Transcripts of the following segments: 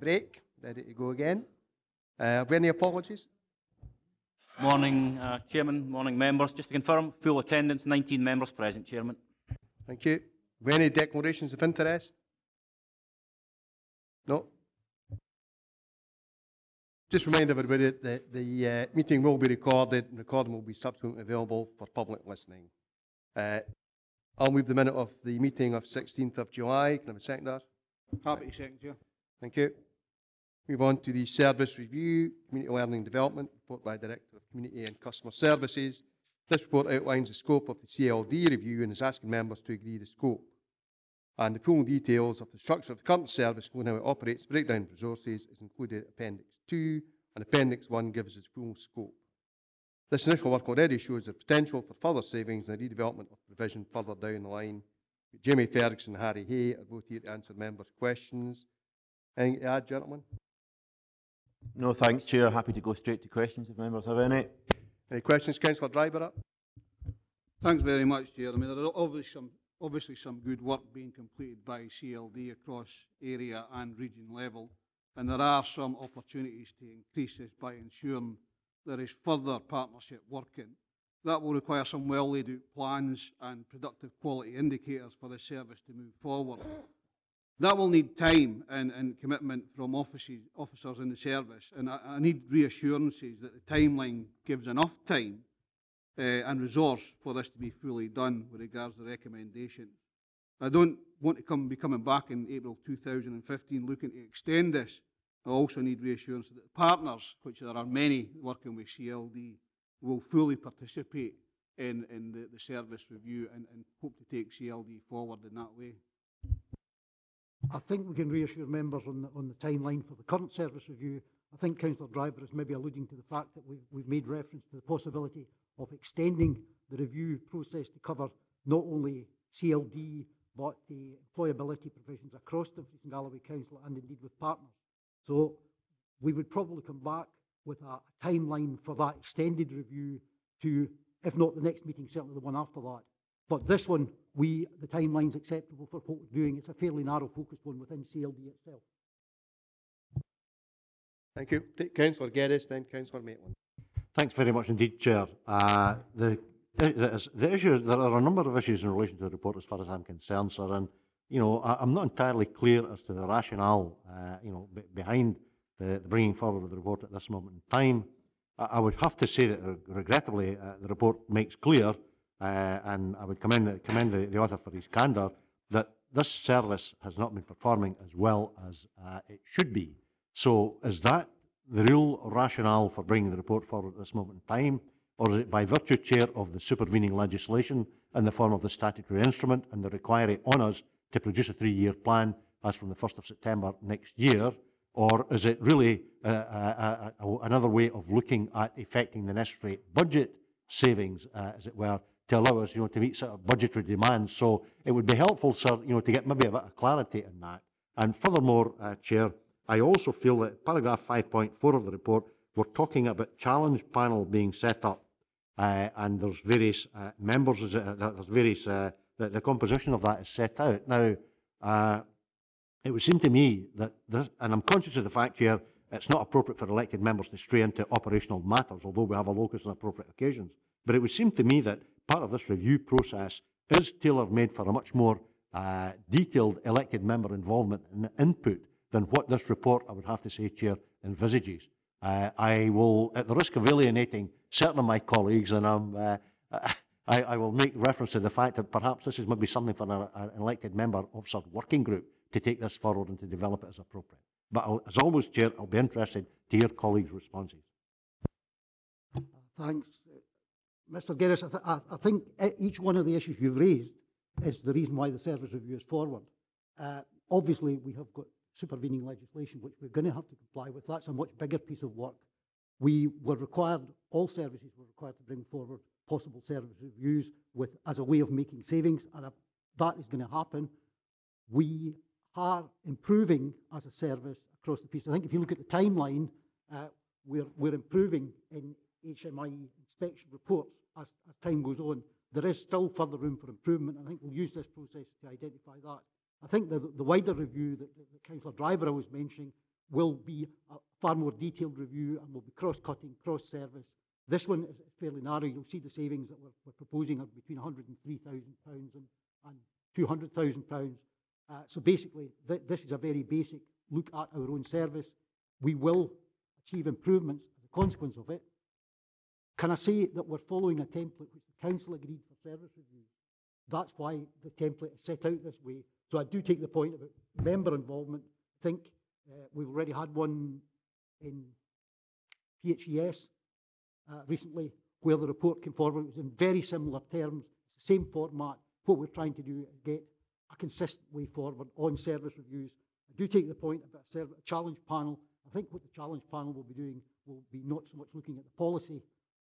break, ready to go again. Uh, have we any apologies? Morning, uh, Chairman. Morning, members. Just to confirm, full attendance, 19 members present, Chairman. Thank you. Have any declarations of interest? No? Just remind everybody that the uh, meeting will be recorded and recording will be subsequently available for public listening. Uh, I'll move the minute of the meeting of 16th of July. Can I have a second there? Happy to second, Chair. Thank you. Move on to the service review, community learning development, report by Director of Community and Customer Services. This report outlines the scope of the CLD review and is asking members to agree the scope. And the full details of the structure of the current service, including how it operates, breakdown of resources, is included in Appendix 2, and Appendix 1 gives us full scope. This initial work already shows the potential for further savings and the redevelopment of provision further down the line. Jamie Ferguson and Harry Hay are both here to answer members' questions. Anything to add, gentlemen? No, thanks, Chair. Happy to go straight to questions if members have any. Any questions, Councillor Driver? Up? Thanks very much, Chair. I mean, there are obviously some, obviously some good work being completed by CLD across area and region level, and there are some opportunities to increase this by ensuring there is further partnership working. That will require some well laid out plans and productive quality indicators for the service to move forward. That will need time and, and commitment from offices, officers in the service, and I, I need reassurances that the timeline gives enough time uh, and resource for this to be fully done with regards to the recommendations. I don't want to come, be coming back in April 2015 looking to extend this. I also need reassurance that the partners, which there are many working with CLD, will fully participate in, in the, the service review and, and hope to take CLD forward in that way. I think we can reassure members on the, on the timeline for the current service review. I think Councillor Driver is maybe alluding to the fact that we've, we've made reference to the possibility of extending the review process to cover not only CLD but the employability provisions across Dumfries and Galloway Council and indeed with partners. So we would probably come back with a timeline for that extended review to, if not the next meeting, certainly the one after that. But this one, we, the timeline's acceptable for what we're doing. It's a fairly narrow focused one within CLD itself. Thank you. Take Councillor Geddes, then Councillor Maitland. Thanks very much indeed, Chair. Uh, the, the, the issue, there are a number of issues in relation to the report as far as I'm concerned, sir, and you know, I, I'm not entirely clear as to the rationale, uh, you know, be, behind the, the bringing forward of the report at this moment in time. I, I would have to say that, regrettably, uh, the report makes clear, uh, and I would commend, the- commend the, the author for his candour, that this service has not been performing as well as uh, it should be. So is that the real rationale for bringing the report forward at this moment in time? Or is it by virtue, Chair, of the supervening legislation in the form of the statutory instrument and the requiry on us to produce a three-year plan as from the 1st of September next year? Or is it really uh, uh, uh, another way of looking at effecting the necessary budget savings, uh, as it were, to allow us, you know, to meet sort of budgetary demands? So it would be helpful, sir, you know, to get maybe a bit of clarity in that. And furthermore, uh, Chair, I also feel that paragraph 5.4 of the report, we're talking about challenge panel being set up, uh, and there's various uh, members, uh, there's various, uh, the, the composition of that is set out. Now, uh, it would seem to me that this, and I'm conscious of the fact here, it's not appropriate for elected members to stray into operational matters, although we have a locus on appropriate occasions. But it would seem to me that part of this review process is tailor-made for a much more uh, detailed elected member involvement and input than what this report, I would have to say, Chair, envisages. Uh, I will, at the risk of alienating certain of my colleagues, and I'm, uh, I, I will make reference to the fact that perhaps this is maybe something for an, an elected member of some working group to take this forward and to develop it as appropriate. But I'll, as always, Chair, I'll be interested to hear colleagues' responses. Thanks. Mr Geddes, I, th I, think each one of the issues you've raised is the reason why the service review is forward. Uh, obviously, we have got supervening legislation which we're going to have to comply with. That's a much bigger piece of work. We were required, all services were required to bring forward possible service reviews with as a way of making savings, and that is going to happen. We are improving as a service across the piece. I think if you look at the timeline, uh, we're, we're improving in HMI inspection reports as, as time goes on. There is still further room for improvement. I think we'll use this process to identify that. I think the, the wider review that, that, Councillor Driver was mentioning, will be a far more detailed review and will be cross-cutting, cross-service. This one is fairly narrow. You'll see the savings that we're, we're proposing are between £103,000 and, and £200,000. Uh, so basically, th- this is a very basic look at our own service. We will achieve improvements as a consequence of it. Can I say that we're following a template which the council agreed for service reviews? That's why the template is set out this way. So I do take the point about member involvement. I think uh, we've already had one in PHES uh, recently where the report came forward. It was in very similar terms, same format. What we're trying to do is get a consistent way forward on service reviews. I do take the point about a challenge panel. I think what the challenge panel will be doing will be not so much looking at the policy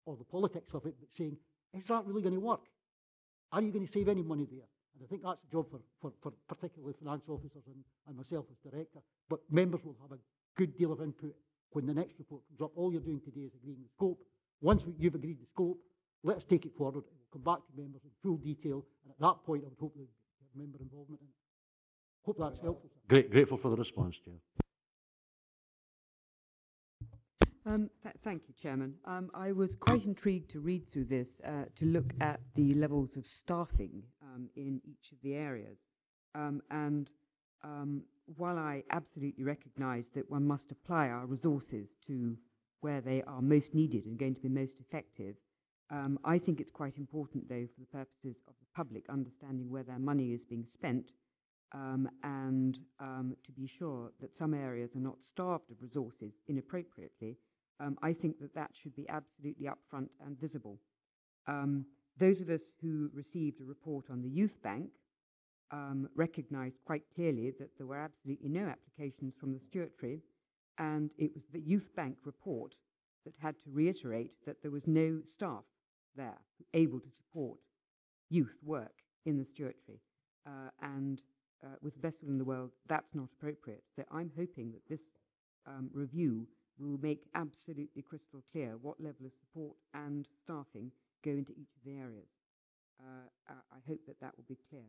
or the politics of it, but saying, is that really going to work? Are you going to save any money there? And I think that's the job for, for, for particularly finance officers and, and myself as director. But members will have a good deal of input when the next report comes up. All you're doing today is agreeing the scope. Once you've agreed the scope, let us take it forward. It will come back to members in full detail. And at that point, I would hope have member involvement in it. Hope that's helpful. Great, grateful for the response, Chair. Um, th- thank you, Chairman. Um, I was quite intrigued to read through this uh, to look at the levels of staffing um, in each of the areas. Um, and um, while I absolutely recognise that one must apply our resources to where they are most needed and going to be most effective, um, I think it's quite important, though, for the purposes of the public understanding where their money is being spent and to be sure that some areas are not starved of resources inappropriately, um, I think that that should be absolutely upfront and visible. Um, those of us who received a report on the Youth Bank um, recognised quite clearly that there were absolutely no applications from the Stewartry, and it was the Youth Bank report that had to reiterate that there was no staff there able to support youth work in the Stewartry. Uh, and uh, with the best will in the world, that's not appropriate. So I'm hoping that this um, review will make absolutely crystal clear what level of support and staffing go into each of the areas. Uh, I hope that that will be clear.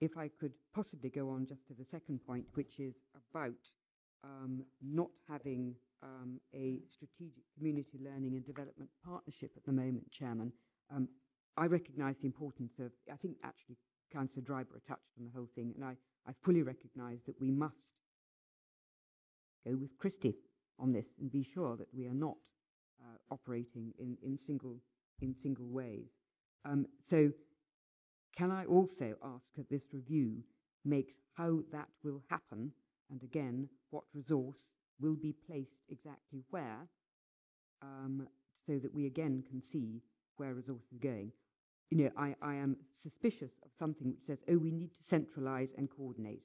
If I could possibly go on just to the second point, which is about um, not having um, a strategic community learning and development partnership at the moment, Chairman. Um, I recognise the importance of, I think actually Councillor Driver touched on the whole thing, and I, I fully recognise that we must go with Christie on this and be sure that we are not uh, operating in, in, single, in single ways. Um, so, can I also ask that this review makes how that will happen, and again, what resource will be placed exactly where, um, so that we again can see where resources is going. You know, I, I am suspicious of something which says, oh, we need to centralise and coordinate.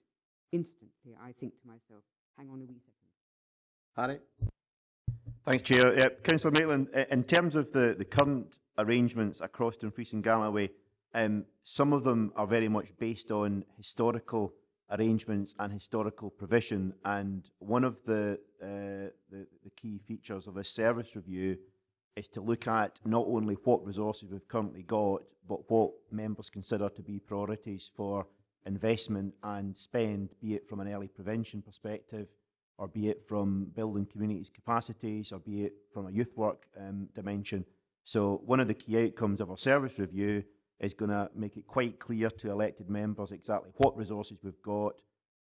Instantly, I think to myself, hang on a wee second. Harry? Thanks, Chair. Uh, Councillor Maitland, in terms of the, the current arrangements across Dumfries and Galloway, um, some of them are very much based on historical arrangements and historical provision. And one of the, uh, the, the key features of this service review is to look at not only what resources we've currently got, but what members consider to be priorities for investment and spend, be it from an early prevention perspective, or be it from building communities' capacities, or be it from a youth work um, dimension. So one of the key outcomes of our service review is going to make it quite clear to elected members exactly what resources we've got,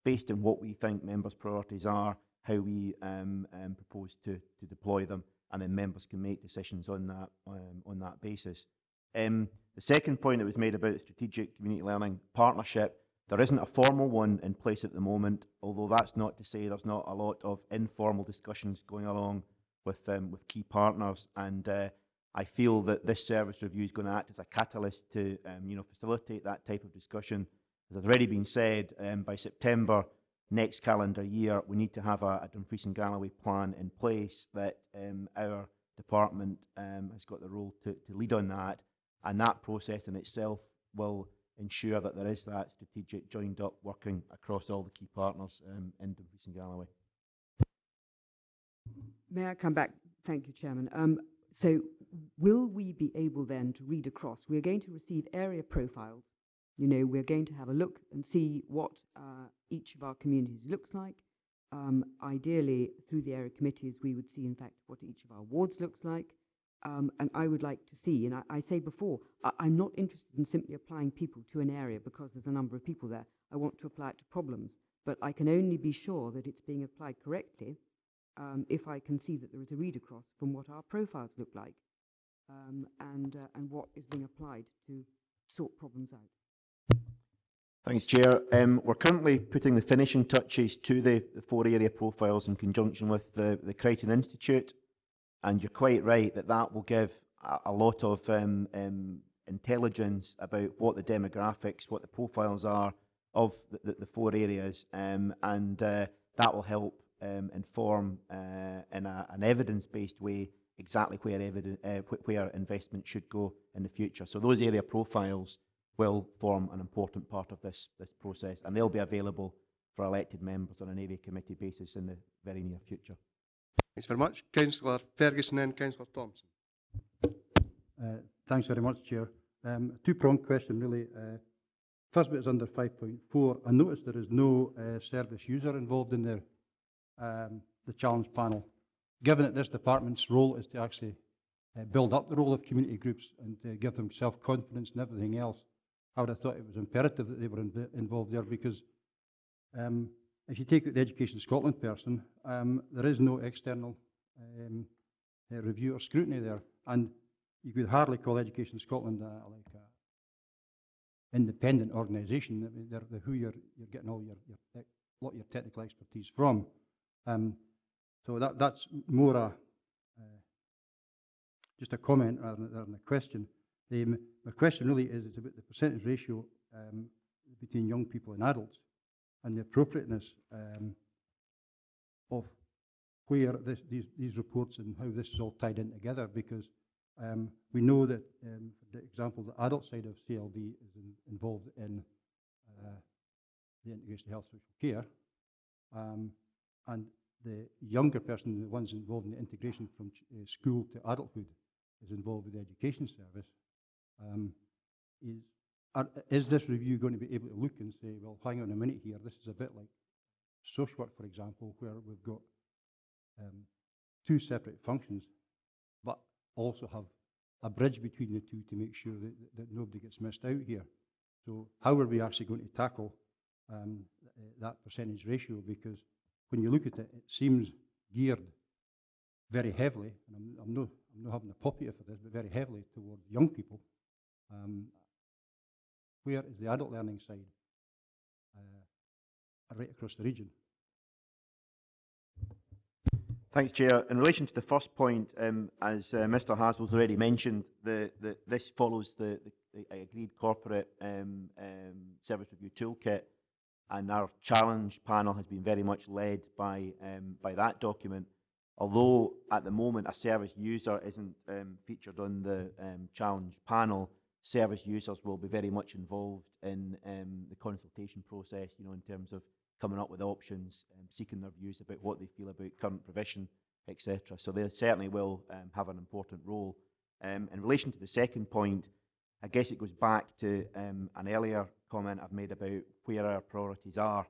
based on what we think members' priorities are, how we um, um, propose to, to deploy them, and then members can make decisions on that um, on that basis. Um, the second point that was made about strategic community learning partnership, there isn't a formal one in place at the moment, although that's not to say there's not a lot of informal discussions going along with um, with key partners and uh, I feel that this service review is going to act as a catalyst to, um, you know, facilitate that type of discussion. As has already been said, um, by September next calendar year, we need to have a, a Dumfries and Galloway plan in place that um, our department um, has got the role to, to lead on that, and that process in itself will ensure that there is that strategic joined up working across all the key partners um, in Dumfries and Galloway. May I come back? Thank you, Chairman. Um, so, will we be able then to read across? We're going to receive area profiles. You know, we're going to have a look and see what uh, each of our communities looks like. Um, ideally, through the area committees, we would see, in fact, what each of our wards looks like. Um, and I would like to see, and I, I say before, I, I'm not interested in simply applying people to an area because there's a number of people there. I want to apply it to problems, but I can only be sure that it's being applied correctly um, if I can see that there is a read across from what our profiles look like um, and, uh, and what is being applied to sort problems out. Thanks, Chair. Um, we're currently putting the finishing touches to the, the four area profiles in conjunction with the, the Crichton Institute. And you're quite right that that will give a, a lot of um, um, intelligence about what the demographics, what the profiles are of the, the, the four areas. Um, and uh, that will help um, inform uh, in a, an evidence-based way exactly where, eviden- uh, where investment should go in the future. So those area profiles will form an important part of this, this process and they'll be available for elected members on an area committee basis in the very near future. Thanks very much. Councillor Ferguson and Councillor Thompson. Uh, Thanks very much, Chair. Um, Two-pronged question, really. Uh, First bit is under 5.4. I notice there is no uh, service user involved in the, um, the challenge panel. Given that this department's role is to actually uh, build up the role of community groups and to give them self-confidence and everything else, I would have thought it was imperative that they were inv- involved there because um, if you take the Education Scotland person, um, there is no external um, uh, review or scrutiny there. And you could hardly call Education Scotland uh, like a independent organisation. They're, they're who you're, you're getting all your, your tech, lot of your technical expertise from. Um, so that, that's more a uh, just a comment rather than, a question. The, m- my question really is, is about the percentage ratio um, between young people and adults and the appropriateness um, of where this, these, these reports and how this is all tied in together because um, we know that, um, for example, the adult side of CLD is in, involved in uh, the integration of health social care, um, and the younger person, the ones involved in the integration from uh, school to adulthood, is involved with the education service. Um, is, are, is this review going to be able to look and say, well, hang on a minute here, this is a bit like social work, for example, where we've got um, two separate functions, but also have a bridge between the two to make sure that, that nobody gets missed out here. So how are we actually going to tackle um, that percentage ratio? Because when you look at it, it seems geared very heavily, and I'm, I'm, no, I'm not having a pop here for this, but very heavily towards young people. Um, where is the adult learning side? Uh, right across the region. Thanks, Chair. In relation to the first point, um, as uh, Mr Haswell's already mentioned, the, the, this follows the, the, agreed corporate um, um, service review toolkit, and our challenge panel has been very much led by, um, by that document. Although at the moment a service user isn't um, featured on the um, challenge panel, service users will be very much involved in um, the consultation process, you know, in terms of coming up with options, um, seeking their views about what they feel about current provision, etc. So they certainly will um, have an important role. Um, in relation to the second point, I guess it goes back to um, an earlier comment I've made about where our priorities are.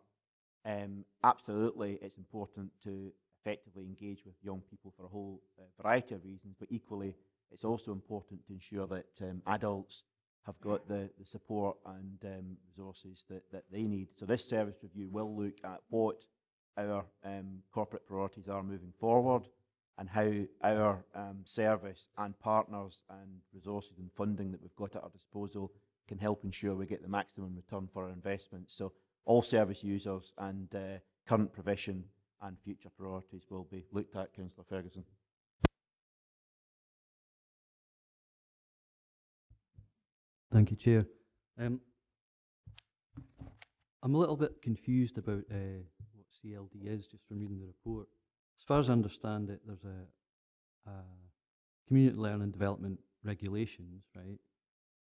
Um, absolutely, it's important to effectively engage with young people for a whole uh, variety of reasons, but equally, it's also important to ensure that um, adults have got the, the support and um, resources that, that they need. So this service review will look at what our um, corporate priorities are moving forward and how our um, service and partners and resources and funding that we've got at our disposal can help ensure we get the maximum return for our investments. So all service users and uh, current provision and future priorities will be looked at, Councillor Ferguson. Thank you, Chair. Um, I'm a little bit confused about uh, what CLD is, just from reading the report. As far as I understand it, there's a, a community learning development regulations, right?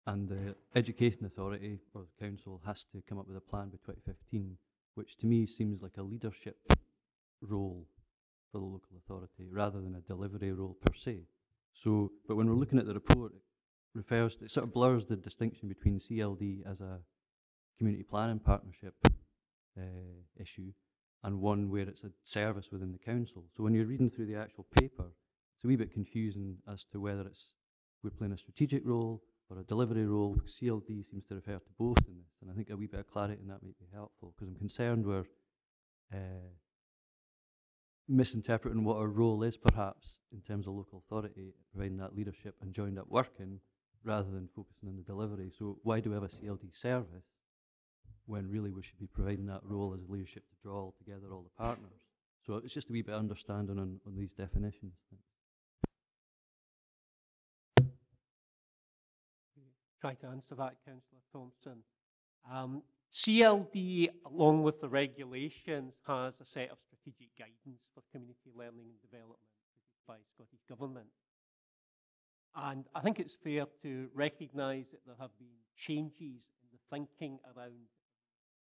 And the Education Authority or the council has to come up with a plan by 2015, which to me seems like a leadership role for the local authority rather than a delivery role per se. So, but when we're looking at the report, it refers to, it sort of blurs the distinction between CLD as a community planning partnership uh, issue and one where it's a service within the council. So when you're reading through the actual paper, it's a wee bit confusing as to whether it's we're playing a strategic role or a delivery role. CLD seems to refer to both in this, and I think a wee bit of clarity in that might be helpful because I'm concerned we're uh, misinterpreting what our role is, perhaps, in terms of local authority, providing that leadership and joined up working rather than focusing on the delivery. So why do we have a CLD service when really we should be providing that role as a leadership to draw all together all the partners? So it's just a wee bit of understanding on, on these definitions. Try to answer that, Councillor Thompson. Um, CLD, along with the regulations, has a set of strategic guidance for community learning and development by Scottish Government. And I think it's fair to recognise that there have been changes in the thinking around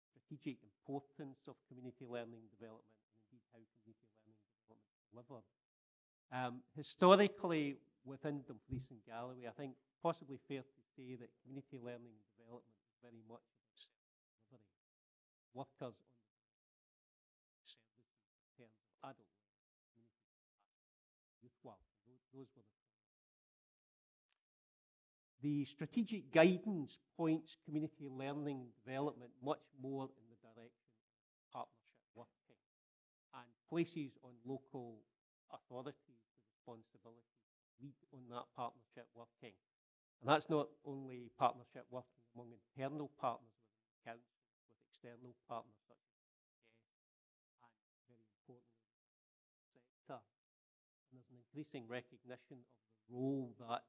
strategic importance of community learning development and indeed how community learning development is delivered. Um, historically, within Dumfries and Galloway, I think possibly fair to say that community learning and development is very much about self-delivery. Workers on the services in terms of adult community youth work. Those, those were the the strategic guidance points community learning and development much more in the direction of partnership working and places on local authorities the responsibility to lead on that partnership working. And that's not only partnership working among internal partners within the council, with external partners such as the and very importantly, sector. And there's an increasing recognition of the role that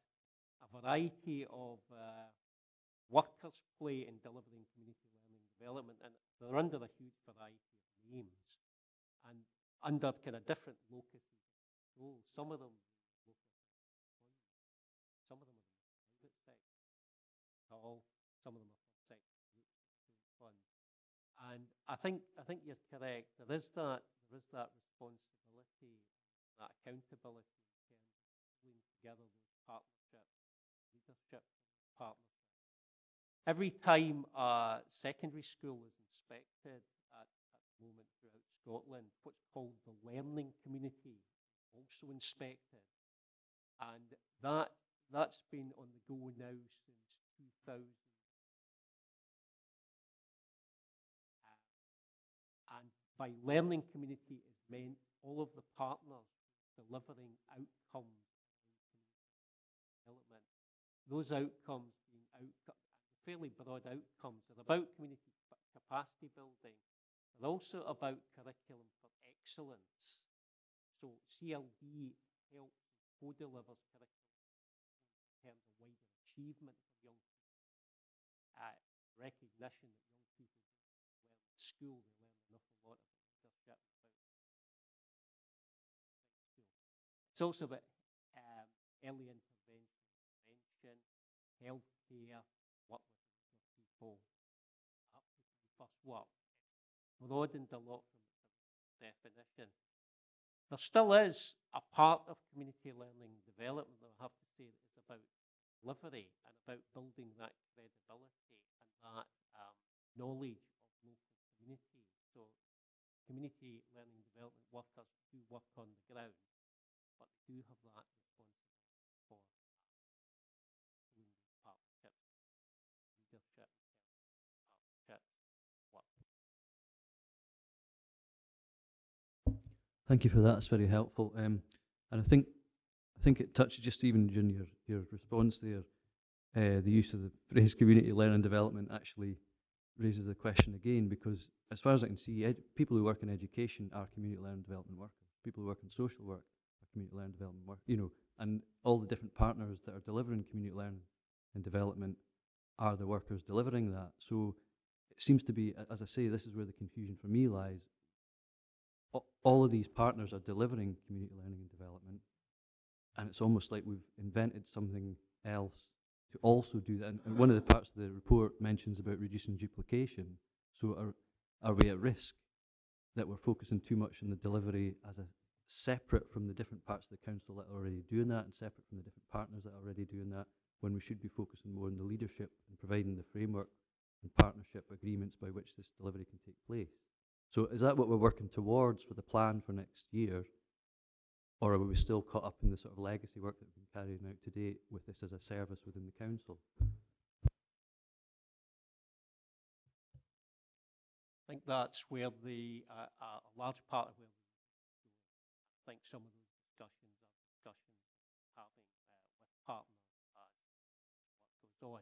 a variety of uh, workers play in delivering community learning development, and they're under a huge variety of names and under kind of different locuses of control. Some of them some of them are private sector, all, some of them are third sector. And I think I think you're correct. There is that there is that responsibility, that accountability in terms of pulling together those partnerships, leadership. Every time a secondary school is inspected at, at the moment throughout Scotland, what's called the learning community also inspected. And that that's been on the go now since 2000. Uh, and by learning community is meant all of the partners delivering outcomes. Those outcomes being outcome, fairly broad outcomes are about community capacity building. They're also about curriculum for excellence. So CLD helps co-delivers curriculum in terms of wider achievement for young people. Uh, recognition that young people learn at school, they learn an awful lot about leadership, about It's also about um, early intervention, healthcare, work with people, up to first work. Broadened a lot from its definition. There still is a part of community learning development that I have to say that is about delivery and about building that credibility and that um, knowledge of local community. So community learning development workers do work Thank you for that. That's very helpful. Um, and I think I think it touches just even during your, your response there, uh, the use of the phrase community learning development actually raises the question again because as far as I can see, people who work in education are community learning development workers. People who work in social work are community learning development work, you know, and all the different partners that are delivering community learning and development are the workers delivering that. So it seems to be, as I say, this is where the confusion for me lies. All of these partners are delivering community learning and development, and it's almost like we've invented something else to also do that. And, and one of the parts of the report mentions about reducing duplication. So are, are we at risk that we're focusing too much on the delivery as a separate from the different parts of the council that are already doing that and separate from the different partners that are already doing that when we should be focusing more on the leadership and providing the framework and partnership agreements by which this delivery can take place. So is that what we're working towards for the plan for next year? Or are we still caught up in the sort of legacy work that we've been carrying out to date with this as a service within the council? I think that's where the, uh, a large part of where I think some of those discussions are discussions having uh, with partners as what goes on.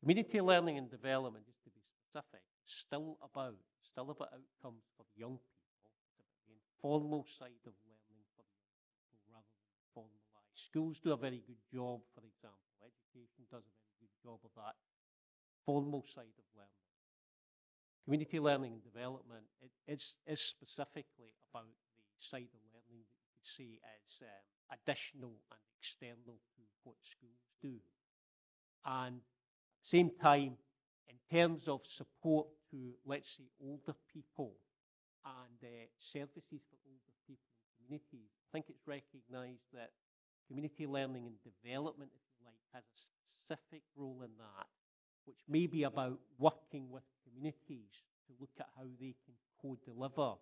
Community learning and development, just to be specific, still about, still about outcomes for young people. It's about the informal side of learning for young people rather than formalised. Schools do a very good job, for example. Education does a very good job of that formal side of learning community learning and development it is, is specifically about the side of learning that you could see as um, additional and external to what schools do. And at the same time, in terms of support to, let's say, older people and uh, services for older people in communities, I think it's recognised that community learning and development, if you like, has a specific role in that which may be about working with communities to look at how they can co-deliver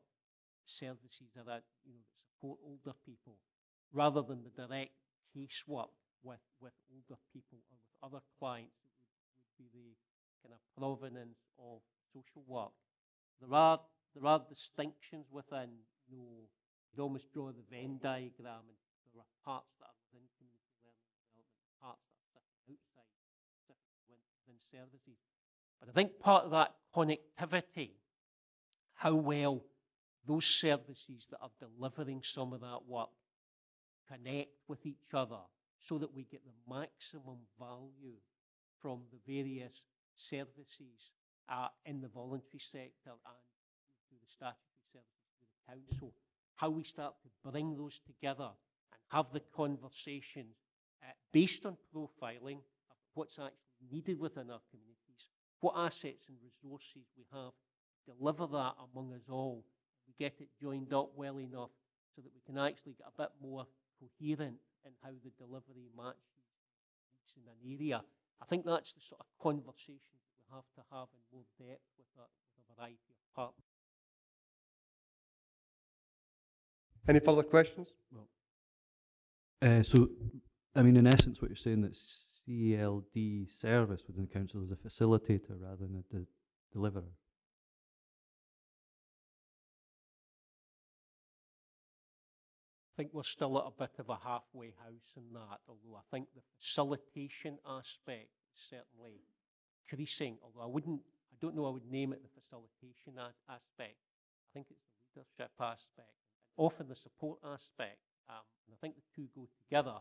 services that, you know, support older people, rather than the direct casework with, with older people or with other clients that would, would be the kind of provenance of social work. There are there are distinctions within, you know, you'd almost draw the Venn diagram and there are parts that are within community learning development, parts that are outside within services. But I think part of that connectivity, how well those services that are delivering some of that work connect with each other so that we get the maximum value from the various services uh, in the voluntary sector and through the statutory services through the council. How we start to bring those together and have the conversations uh, based on profiling of what's actually needed within our communities, what assets and resources we have, deliver that among us all. We get it joined up well enough so that we can actually get a bit more coherent in how the delivery matches in an area. I think that's the sort of we have to have in more depth with a, with a variety of partners. Any further questions? Uh, so, I mean, in essence, what you're saying that CLD service within the council is a facilitator rather than a de- deliverer. I think we're still at a bit of a halfway house in that, although I think the facilitation aspect is certainly increasing, although I wouldn't, I don't know I would name it the facilitation as- aspect. I think it's the leadership aspect, often the support aspect, um, and I think the two go together.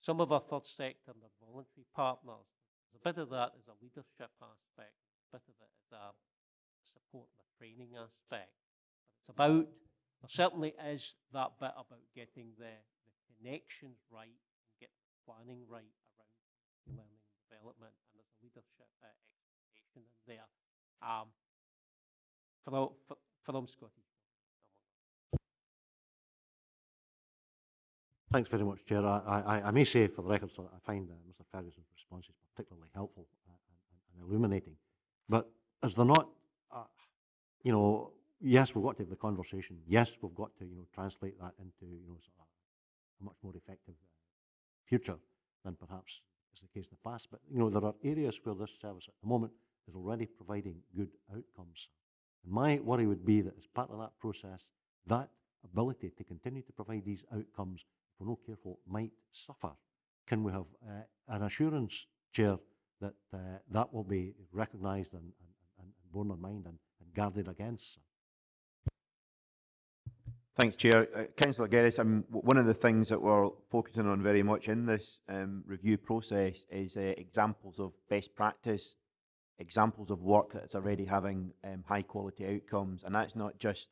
Some of our third sector and our voluntary partners, there's a bit of that as a leadership aspect, a bit of it as a support and a training aspect. But it's about there certainly is that bit about getting the, the connections right and getting the planning right around learning and development, leadership uh, expectation there. Um, from, from Scottish. Thanks very much, Chair. I, I, I may say for the record, sir, I find uh, Mr Ferguson's responses particularly helpful uh, and, and illuminating. But is there not, uh, you know, yes, we've got to have the conversation. Yes, we've got to, you know, translate that into, you know, sort of a much more effective uh, future than perhaps the case in the past. But, you know, there are areas where this service at the moment is already providing good outcomes. And my worry would be that as part of that process, that ability to continue to provide these outcomes, if we're not careful, might suffer. Can we have uh, an assurance, Chair, that uh, that will be recognised and, and, and, and borne in mind and, and guarded against? Thanks, Chair. Uh, Councillor Geddes, um, one of the things that we're focusing on very much in this um, review process is uh, examples of best practice, examples of work that's already having um, high quality outcomes. And that's not just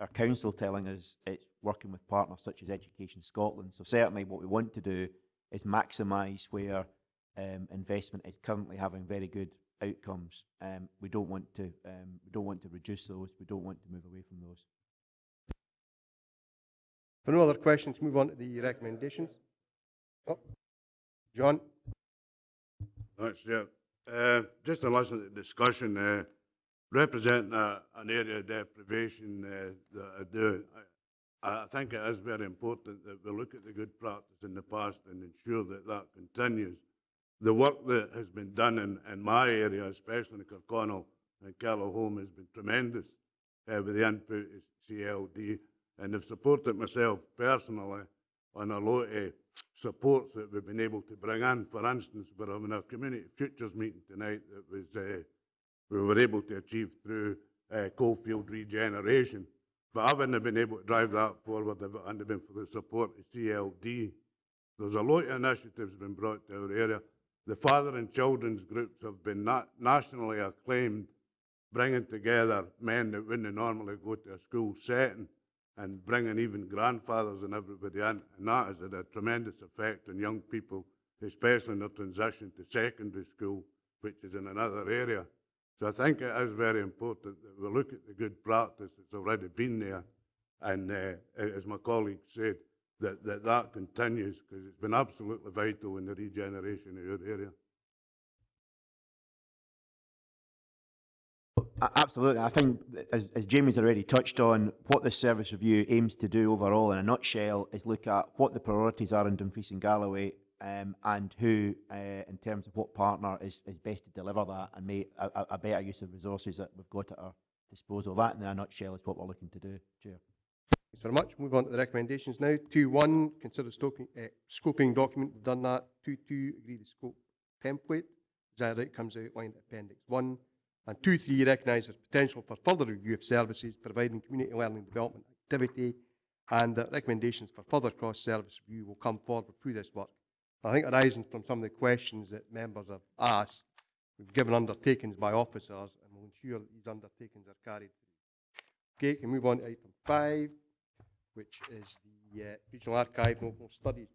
our council telling us it's working with partners such as Education Scotland. So certainly what we want to do is maximise where um, investment is currently having very good outcomes. Um, we don't want to um, we don't want to reduce those. We don't want to move away from those. For no other questions, move on to the recommendations. Oh, John? Thanks, Chair. Uh, just to listen to the discussion, uh, representing a, an area of deprivation uh, that I do, I, I think it is very important that we look at the good practice in the past and ensure that that continues. The work that has been done in, in my area, especially in Kirkconnel and Home, has been tremendous uh, with the input CLD, and have supported myself personally on a lot of supports that we've been able to bring in. For instance, we're having a community futures meeting tonight that was uh, we were able to achieve through uh, coalfield regeneration. But I wouldn't have been able to drive that forward if it hadn't been for the support of CLD. There's a lot of initiatives been brought to our area. The father and children's groups have been na nationally acclaimed, bringing together men that wouldn't normally go to a school setting and bringing even grandfathers and everybody in. And that has had a tremendous effect on young people, especially in their transition to secondary school, which is in another area. So I think it is very important that we look at the good practice that's already been there, and uh, as my colleague said, that that, that continues because it's been absolutely vital in the regeneration of your area. Absolutely. I think, as, as Jamie's already touched on, what the service review aims to do overall, in a nutshell, is look at what the priorities are in Dumfries and Galloway um, and who, uh, in terms of what partner is, is best to deliver that and make a, a, better use of resources that we've got at our disposal. That, in a nutshell, is what we're looking to do, Chair. Thanks very much. Move on to the recommendations now. Two one, consider scoping, uh, scoping document. We've done that. Two two, agree the scope template. That? Comes outlined in appendix one. And two three, recognise there's potential for further review of services providing community learning development activity and that recommendations for further cross-service review will come forward through this work. I think arising from some of the questions that members have asked, we've given undertakings by officers and we'll ensure that these undertakings are carried through. Okay, can move on to item five, which is the uh, Regional Archive and Local Studies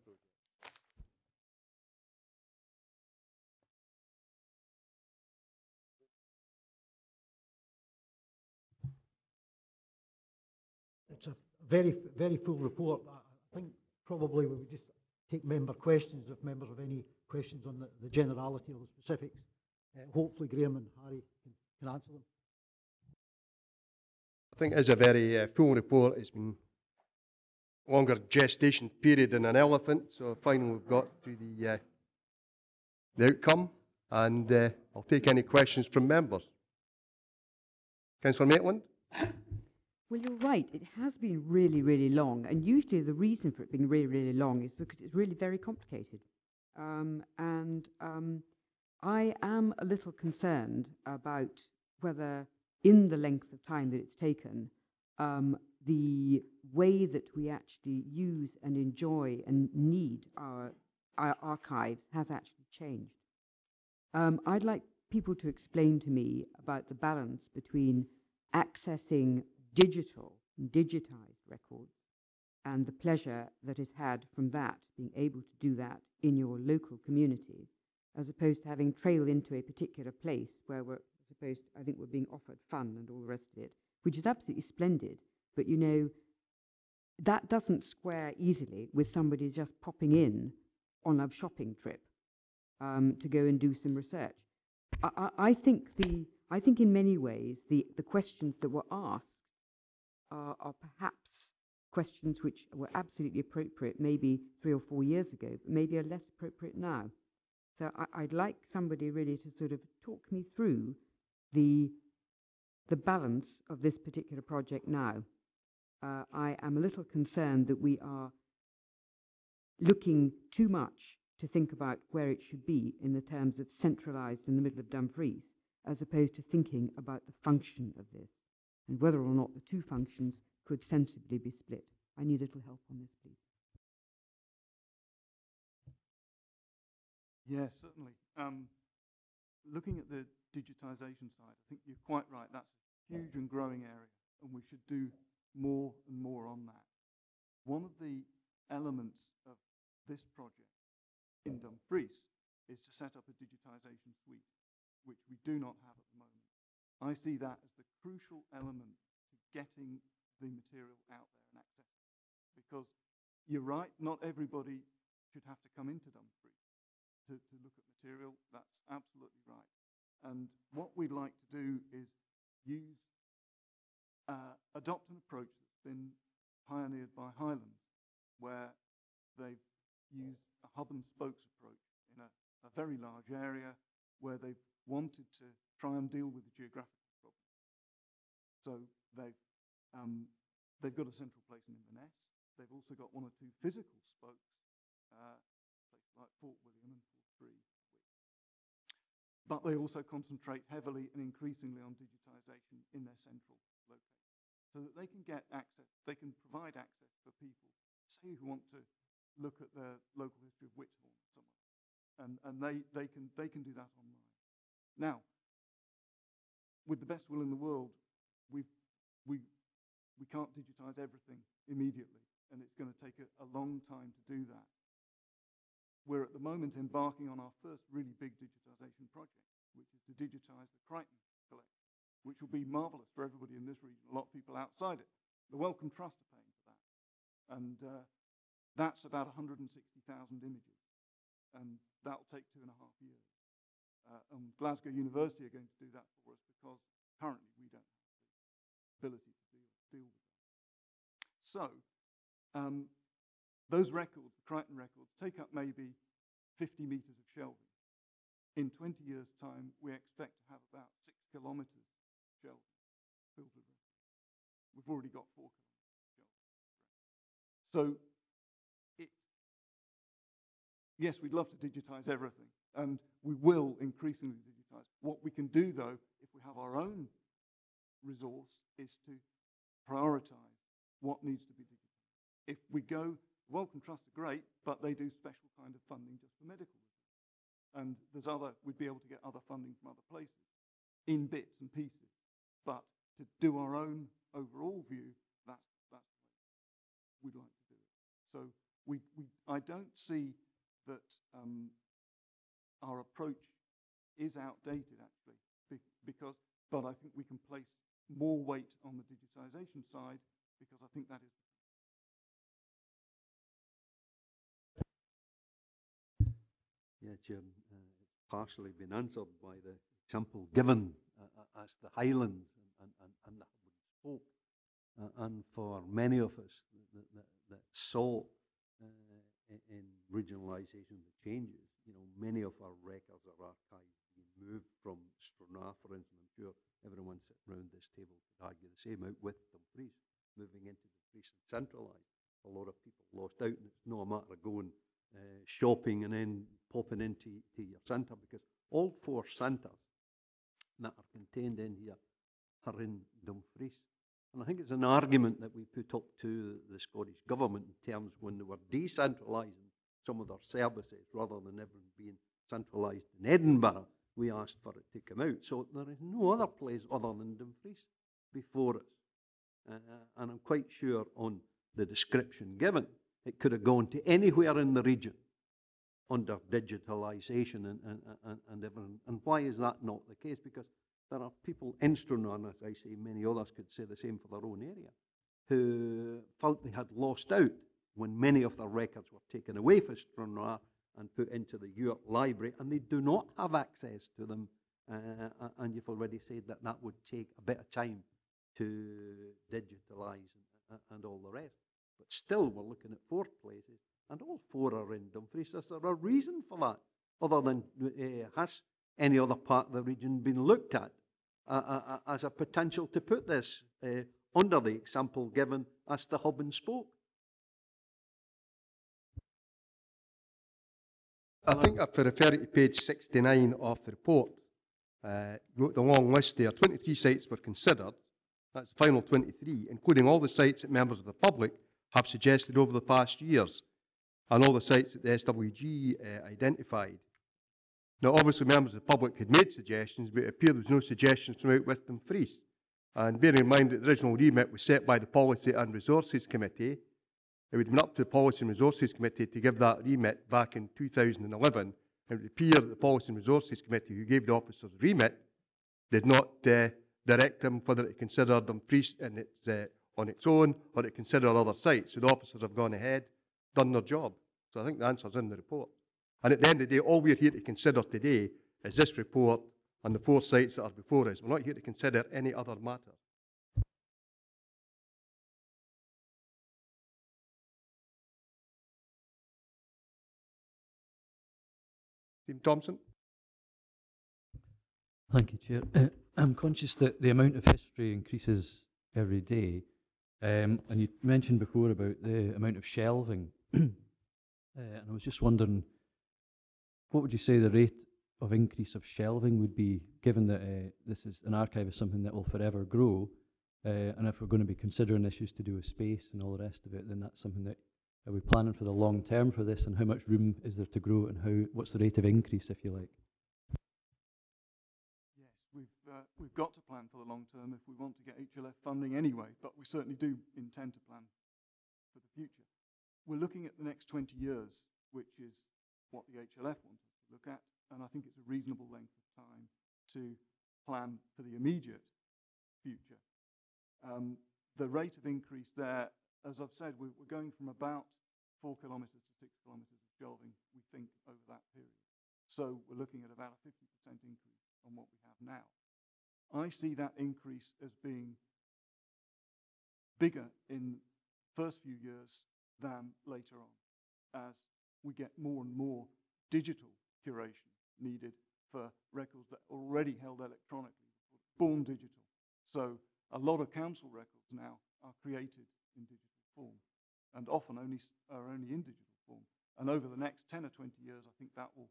very, very full report. I I think probably we would just take member questions if members have any questions on the, the generality or the specifics. Uh, hopefully Graham and Harry can, can answer them. I think it is a very uh, full report. It's been longer gestation period than an elephant, so finally we've got to the, uh, the outcome, and uh, I'll take any questions from members. Councillor Maitland? Well, you're right. It has been really, really long. And usually the reason for it being really, really long is because it's really very complicated. Um, and um, I am a little concerned about whether, in the length of time that it's taken, um, the way that we actually use and enjoy and need our, our archives has actually changed. Um, I'd like people to explain to me about the balance between accessing digital, digitized records, and the pleasure that is had from that, being able to do that in your local community, as opposed to having trailed into a particular place where we're supposed, I think we're being offered fun and all the rest of it, which is absolutely splendid. But you know, that doesn't square easily with somebody just popping in on a shopping trip um, to go and do some research. I, I, I think the I think in many ways the, the questions that were asked are, are perhaps questions which were absolutely appropriate maybe three or four years ago, but maybe are less appropriate now. So I, I'd like somebody really to sort of talk me through the, the balance of this particular project now. Uh, I am a little concerned that we are looking too much to think about where it should be in the terms of centralised in the middle of Dumfries, as opposed to thinking about the function of this and whether or not the two functions could sensibly be split. I need a little help on this, please. Yes, certainly. Um, looking at the digitisation side, I think you're quite right. That's a huge and growing area, and we should do more and more on that. One of the elements of this project in Dumfries is to set up a digitisation suite, which we do not have at the. I see that as the crucial element to getting the material out there and access. Because you're right, not everybody should have to come into Dumfries to, to look at material. That's absolutely right. And what we'd like to do is use, uh, adopt an approach that's been pioneered by Highland, where they've used a hub and spokes approach in a, a very large area where they've wanted to try and deal with the geographical problem. So they've, um, they've got a central place in Inverness. They've also got one or two physical spokes, uh, places like Fort William and Portree. But they also concentrate heavily and increasingly on digitisation in their central location so that they can get access, they can provide access for people, say who want to look at the local history of Whithorn somewhere. And, and they, they, can, they can do that online. Now, with the best will in the world, we've, we, we can't digitise everything immediately, and it's going to take a, a long time to do that. We're at the moment embarking on our first really big digitization project, which is to digitise the Crichton collection, which will be marvellous for everybody in this region, a lot of people outside it. The Wellcome Trust are paying for that. And uh, that's about 160,000 images. And that'll take two and a half years. Uh, and Glasgow University are going to do that for us because currently we don't have the ability to deal, deal with that. So, um, those records, the Crichton records, take up maybe 50 metres of shelving. In 20 years' time, we expect to have about six kilometres of shelving filled with records. We've already got four kilometres of shelving. So, it, yes, we'd love to digitise everything, and we will increasingly digitise. What we can do, though, if we have our own resource, is to prioritise what needs to be digitized. If we go, Wellcome Trust are great, but they do special kind of funding just for medical. And there's other, we'd be able to get other funding from other places in bits and pieces. But to do our own overall view, that's, way we'd like to do. So we, we, I don't see that um, our approach is outdated actually, be, because, but I think we can place more weight on the digitization side because I think that is. Yeah, Jim, uh, partially been answered by the example given uh, uh as the Highlands and, and, and the spoke. Uh, and for many of us that, that, that saw uh, in, in regionalisation the changes, you know, many of our records are archived, being moved from Stranraer, instance. I'm sure everyone sitting around this table could argue the same out with Dumfries, moving into Dumfries and centralised. A lot of people lost out, and it's no a matter of going uh, shopping and then popping into to your centre because all four centres that are contained in here are in Dumfries. And I think it's an argument that we put up to the Scottish Government in terms when they were decentralising some of their services rather than everything being centralised in Edinburgh, we asked for it to come out. So there is no other place other than Dumfries before us. Uh, and I'm quite sure on the description given, it could have gone to anywhere in the region under digitalisation and, and, and, and everything. And why is that not the case? Because there are people in Stranraer, and as I say, many others could say the same for their own area, who felt they had lost out when many of their records were taken away from Stranraer and put into the Ewart Library, and they do not have access to them. Uh, and you've already said that that would take a bit of time to digitalise and, and all the rest. But still, we're looking at four places, and all four are in Dumfries. Is there a reason for that, other than uh, has any other part of the region been looked at uh, uh, as a potential to put this uh, under the example given as the hub and spoke? I think if I refer to page 69 of the report, uh, the long list there. 23 sites were considered. That's the final 23, including all the sites that members of the public have suggested over the past years, and all the sites that the SWG uh, identified. Now, obviously, members of the public had made suggestions, but it appeared there was no suggestions from out with Dumfries. And bearing in mind that the original remit was set by the Policy and Resources Committee, it would have been up to the Policy and Resources Committee to give that remit back in 2011. And it would appear that the Policy and Resources Committee, who gave the officers remit, did not uh, direct them whether to consider Dumfries in its, uh, on its own or it considered other sites. So the officers have gone ahead, done their job. So I think the answer is in the report. And at the end of the day, all we're here to consider today is this report and the four sites that are before us. We're not here to consider any other matter. Stephen Thompson? Thank you, Chair. Uh, I'm conscious that the amount of history increases every day, um, and you mentioned before about the amount of shelving, uh, and I was just wondering, what would you say the rate of increase of shelving would be, given that uh, this is an archive is something that will forever grow, uh, and if we're going to be considering issues to do with space and all the rest of it, then that's something that are we planning for the long term for this, and how much room is there to grow, and how what's the rate of increase, if you like? Yes, we've, uh, we've got to plan for the long term if we want to get HLF funding anyway, but we certainly do intend to plan for the future. We're looking at the next 20 years, which is what the HLF wants to look at, and I think it's a reasonable length of time to plan for the immediate future. Um, the rate of increase there, as I've said, we're, going from about four kilometres to six kilometres of shelving, we think, over that period. So we're looking at about a 50% increase on what we have now. I see that increase as being bigger in the first few years than later on, as we get more and more digital curation needed for records that are already held electronically, born digital. So a lot of council records now are created in digital form, and often only are only in digital form. And over the next 10 or 20 years, I think that will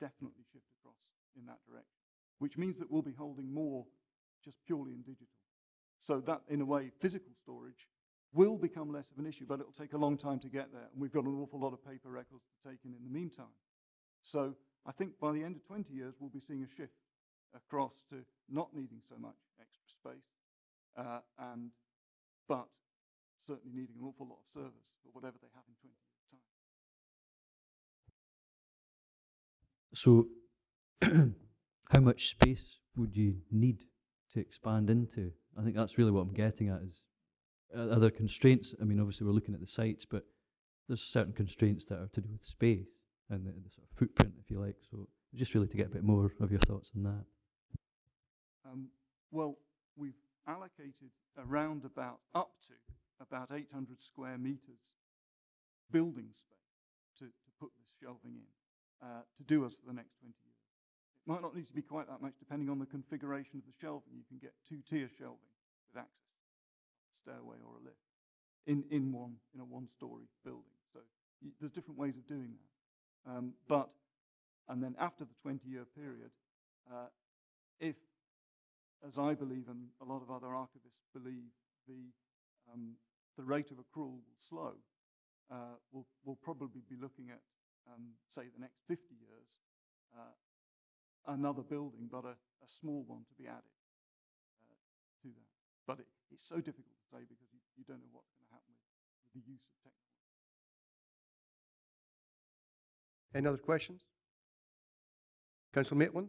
definitely shift across in that direction, which means that we'll be holding more just purely in digital. So that, in a way, physical storage will become less of an issue, but it'll take a long time to get there. And we've got an awful lot of paper records to take in in the meantime. So I think by the end of 20 years, we'll be seeing a shift across to not needing so much extra space, uh, and but certainly needing an awful lot of service for whatever they have in 20 years' time. So, how much space would you need to expand into? I think that's really what I'm getting at. Is are are there constraints? I mean, obviously we're looking at the sites, but there's certain constraints that are to do with space and the, the sort of footprint, if you like. So, just really to get a bit more of your thoughts on that. Um, well, we've allocated around about up to about 800 square meters building space to, to put this shelving in uh, to do us for the next 20 years. It might not need to be quite that much depending on the configuration of the shelving. You can get two-tier shelving with access, a stairway or a lift, in, in one in a one-story building. So there's different ways of doing that. Um, but and then after the 20-year period, uh, if as I believe and a lot of other archivists believe, the, um, the rate of accrual will slow. Uh, we'll, we'll probably be looking at, um, say, the next 50 years, uh, another building, but a, a small one to be added uh, to that. But it, it's so difficult to say because you, you don't know what's going to happen with, with the use of technology. Any other questions? Councillor Maitland?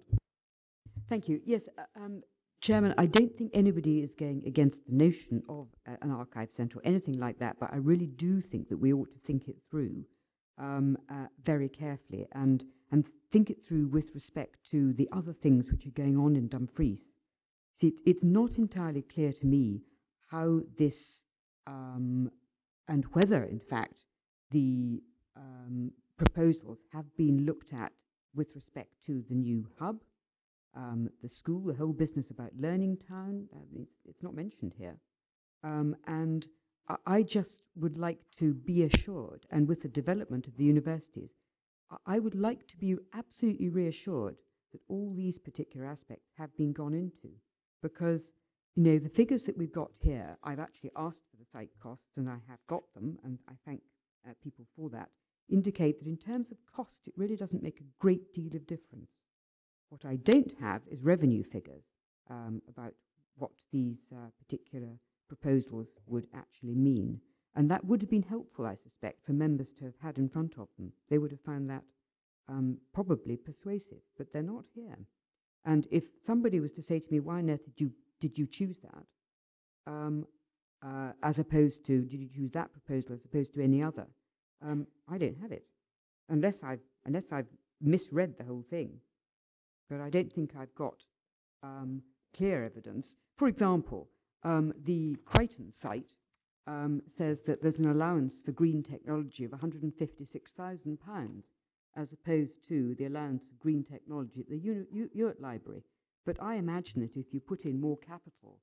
Thank you. Yes, uh, um, Chairman, I don't think anybody is going against the notion of uh, an archive centre or anything like that, but I really do think that we ought to think it through um, uh, very carefully and, and think it through with respect to the other things which are going on in Dumfries. See, it, it's not entirely clear to me how this um, and whether, in fact, the um, proposals have been looked at with respect to the new hub um, the school, the whole business about Learning Town. Uh, it's, it's not mentioned here. Um, and I, I just would like to be assured, and with the development of the universities, I, I would like to be absolutely reassured that all these particular aspects have been gone into. Because, you know, the figures that we've got here, I've actually asked for the site costs, and I have got them, and I thank uh, people for that, indicate that in terms of cost, it really doesn't make a great deal of difference. What I don't have is revenue figures um, about what these uh, particular proposals would actually mean. And that would have been helpful, I suspect, for members to have had in front of them. They would have found that um, probably persuasive, but they're not here. And if somebody was to say to me, why on earth did you, did you choose that? Um, uh, as opposed to, did you choose that proposal as opposed to any other? Um, I don't have it. Unless I've, unless I've misread the whole thing. But I don't think I've got um, clear evidence. For example, um, the Crichton site um, says that there's an allowance for green technology of £156,000 as opposed to the allowance for green technology at the Ewart Library. But I imagine that if you put in more capital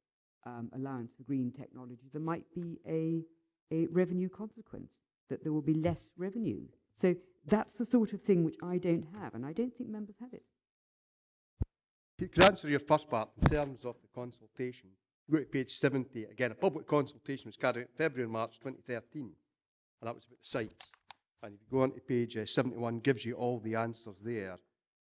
um, allowance for green technology, there might be a, a revenue consequence, that there will be less revenue. So that's the sort of thing which I don't have, and I don't think members have it. I answer your first part in terms of the consultation? Go to page 70, again, a public consultation was carried out in February and March 2013, and that was about the sites. And if you go on to page uh, 71, gives you all the answers there.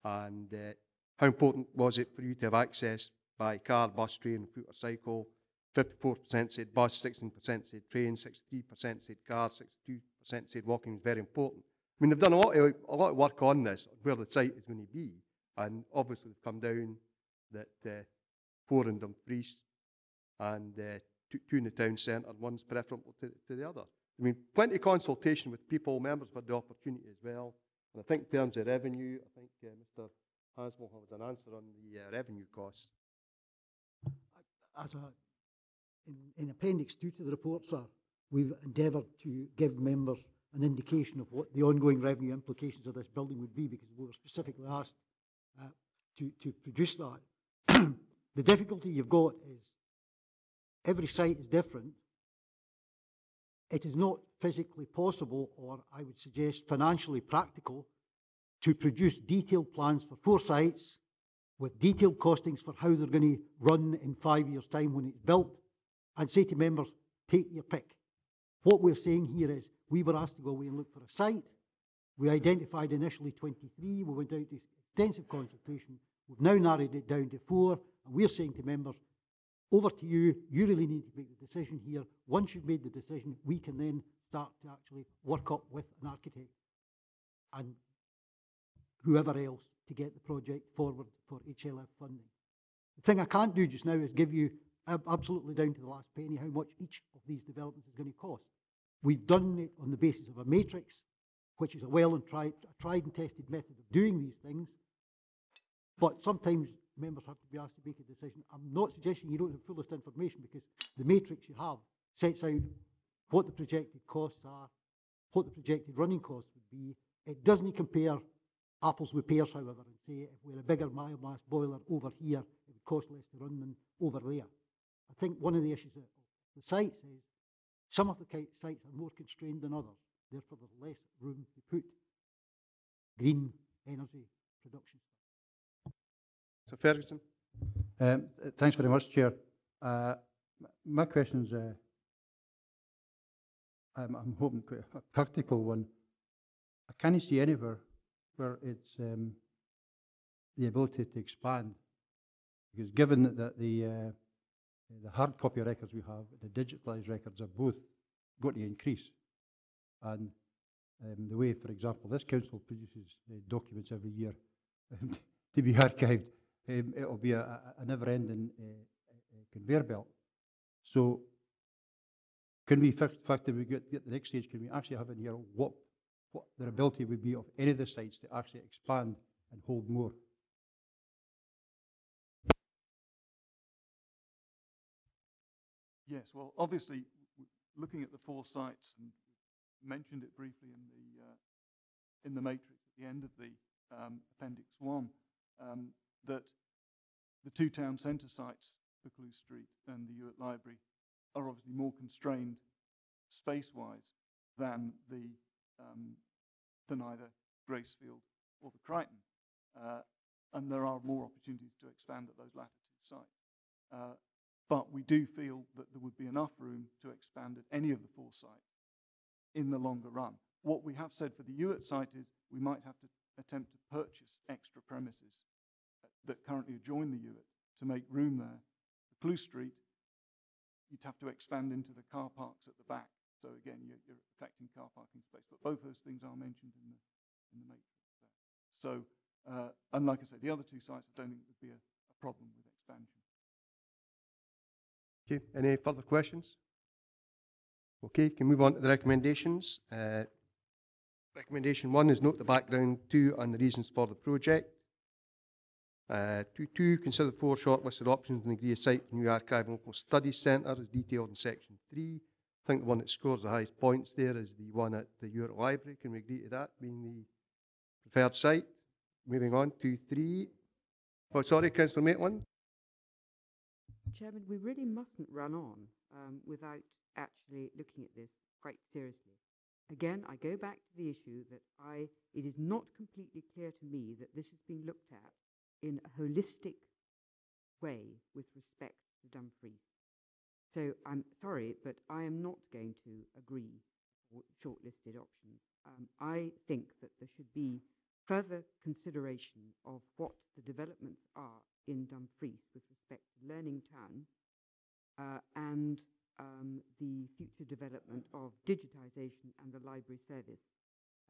And uh, how important was it for you to have access by car, bus, train, foot or cycle? 54% said bus, 16% said train, 63% said car, 62% said walking was very important. I mean, they've done a lot of, a lot of work on this, where the site is going to be. And obviously, they've come down that uh, four in Dumfries and uh, two, two in the town centre, and one's preferable to, to the other. I mean, plenty of consultation with people, members have had the opportunity as well. And I think in terms of revenue, I think uh, Mr. Haswell has an answer on the uh, revenue costs. As a, in, in Appendix 2 to the report, sir, we've endeavoured to give members an indication of what the ongoing revenue implications of this building would be because we were specifically asked uh, to, to produce that. the difficulty you've got is every site is different. It is not physically possible, or I would suggest financially practical, to produce detailed plans for four sites with detailed costings for how they're going to run in five years' time when it's built, and say to members, take your pick. What we're saying here is we were asked to go away and look for a site. We identified initially 23. We went out to extensive consultation. We've now narrowed it down to four, and we're saying to members, over to you. You really need to make the decision here. Once you've made the decision, we can then start to actually work up with an architect and whoever else to get the project forward for HLF funding. The thing I can't do just now is give you absolutely down to the last penny how much each of these developments is going to cost. We've done it on the basis of a matrix, which is a well and tried, tried and tested method of doing these things. But sometimes members have to be asked to make a decision. I'm not suggesting you don't have fullest information because the matrix you have sets out what the projected costs are, what the projected running costs would be. It doesn't compare apples with pears, however, and say if we're a bigger biomass boiler over here, it would cost less to run than over there. I think one of the issues that the sites is some of the sites are more constrained than others, therefore there's less room to put green energy production. So Ferguson? Um, Thanks very much, Chair. Uh, My question's, uh, I'm I'm hoping a practical one. I can't see anywhere where it's um, the ability to expand, because given that- the uh, the hard copy records we have, the digitalised records are both going to increase. And um, the way, for example, this council produces uh, documents every year to be archived, um, it'll be a, a- never-ending uh, uh, conveyor belt. So can we, fact, if we get, get the next stage, can we actually have in here what, what their ability would be of any of the sites to actually expand and hold more? Yes, well, obviously, looking at the four sites, and mentioned it briefly in the, uh, in the matrix at the end of the um, Appendix 1, um, that the two town centre sites, Buccleuch Street and the Ewart Library, are obviously more constrained space-wise than the, um, than either Gracefield or the Crichton. Uh, and there are more opportunities to expand at those latter two sites. Uh, but we do feel that there would be enough room to expand at any of the four sites in the longer run. What we have said for the Ewart site is we might have to attempt to purchase extra premises that currently adjoin the Ewart to make room there. For Clue Street, you'd have to expand into the car parks at the back. So again, you're, you're affecting car parking space. But both those things are mentioned in the, in the matrix there. So, uh, and like I say, the other two sites, I don't think would be a, a problem with expansion. Okay, any further questions? Okay, can move on to the recommendations. Uh, Recommendation one is note the background, two, and the reasons for the project. Uh, two, two, consider four shortlisted options and agree a site for new archive and local studies centre as detailed in section three. I think the one that scores the highest points there is the one at the Ewart Library. Can we agree to that being the preferred site? Moving on to three. Oh, sorry, councillor Maitland. Chairman, we really mustn't run on um, without actually looking at this quite seriously. Again, I go back to the issue that I, it is not completely clear to me that this is being looked at in a holistic way with respect to Dumfries. So I'm sorry, but I am not going to agree for shortlisted options. Um, I think that there should be further consideration of what the developments are in Dumfries with respect to Learning Town uh, and um, the future development of digitisation and the library service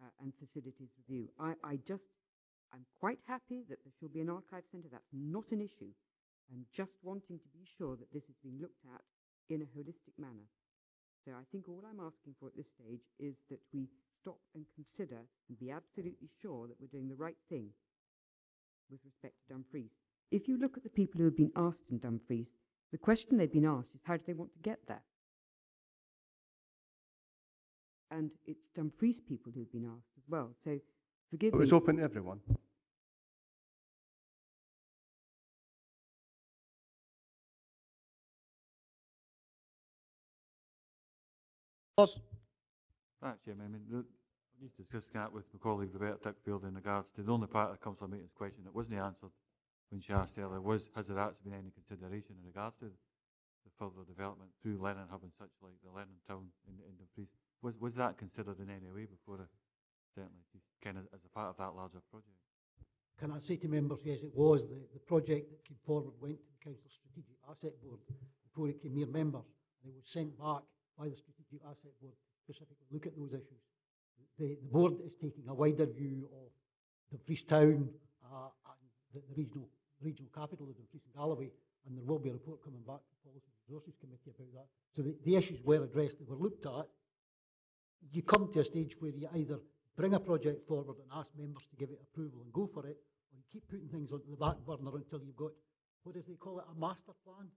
uh, and facilities review. I, I just, I'm quite happy that there should be an archive centre. That's not an issue. I'm just wanting to be sure that this is being looked at in a holistic manner. So I think all I'm asking for at this stage is that we stop and consider and be absolutely sure that we're doing the right thing with respect to Dumfries. If you look at the people who have been asked in Dumfries, the question they've been asked is how do they want to get there? And it's Dumfries people who've been asked as well. So forgive It me. was open to everyone. Thanks, Chairman. I mean, the, I need to discuss that with my colleague Roberta Tuckfield in regards to the only part of Councillor Meeting's question that wasn't answered when she asked earlier was, has there actually been any consideration in regards to the further development through Learning Hub and such like the Learning Town in, in Dumfries? Was, was that considered in any way before, uh, certainly, kind of as a part of that larger project? Can I say to members, yes, it was. The, the project that came forward went to the Council Strategic Asset Board before it came here members. And it was sent back by the Strategic Asset Board to specifically look at those issues. The, the board is taking a wider view of Dumfries Town uh, and the, the regional regional capital of the Dumfries and Galloway, and there will be a report coming back to the Policy and Resources Committee about that. So the, the issues were addressed, they were looked at. You come to a stage where you either bring a project forward and ask members to give it approval and go for it, or you keep putting things onto the back burner until you've got, what does they call it, a master plan?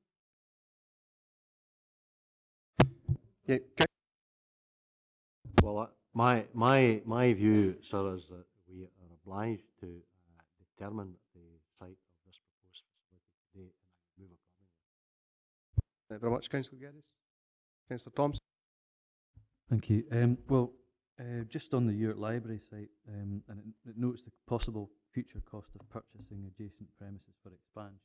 Yeah, ca- Well, uh, my, my, my view, sir, is that we are obliged to uh, determine the site of this proposed facility today and move accordingly. Thank you very much, councillor Geddes. Councillor Thompson. Thank you. Um, well, uh, just on the Ewart Library site, um, and it, it notes the possible future cost of purchasing adjacent premises for expansion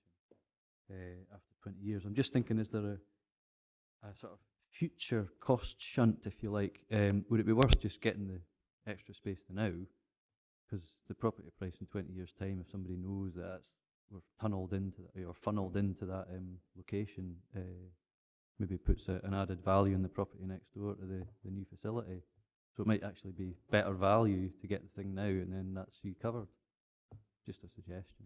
uh, after 20 years. I'm just thinking, is there a, a sort of future cost shunt, if you like? Um, would it be worth just getting the extra space now? Because the property price in 20 years' time, if somebody knows that that's, we're tunneled into that, or funneled into that um, location, uh, maybe puts a, an added value in the property next door to the, the new facility. So it might actually be better value to get the thing now, and then that's you covered. Just a suggestion.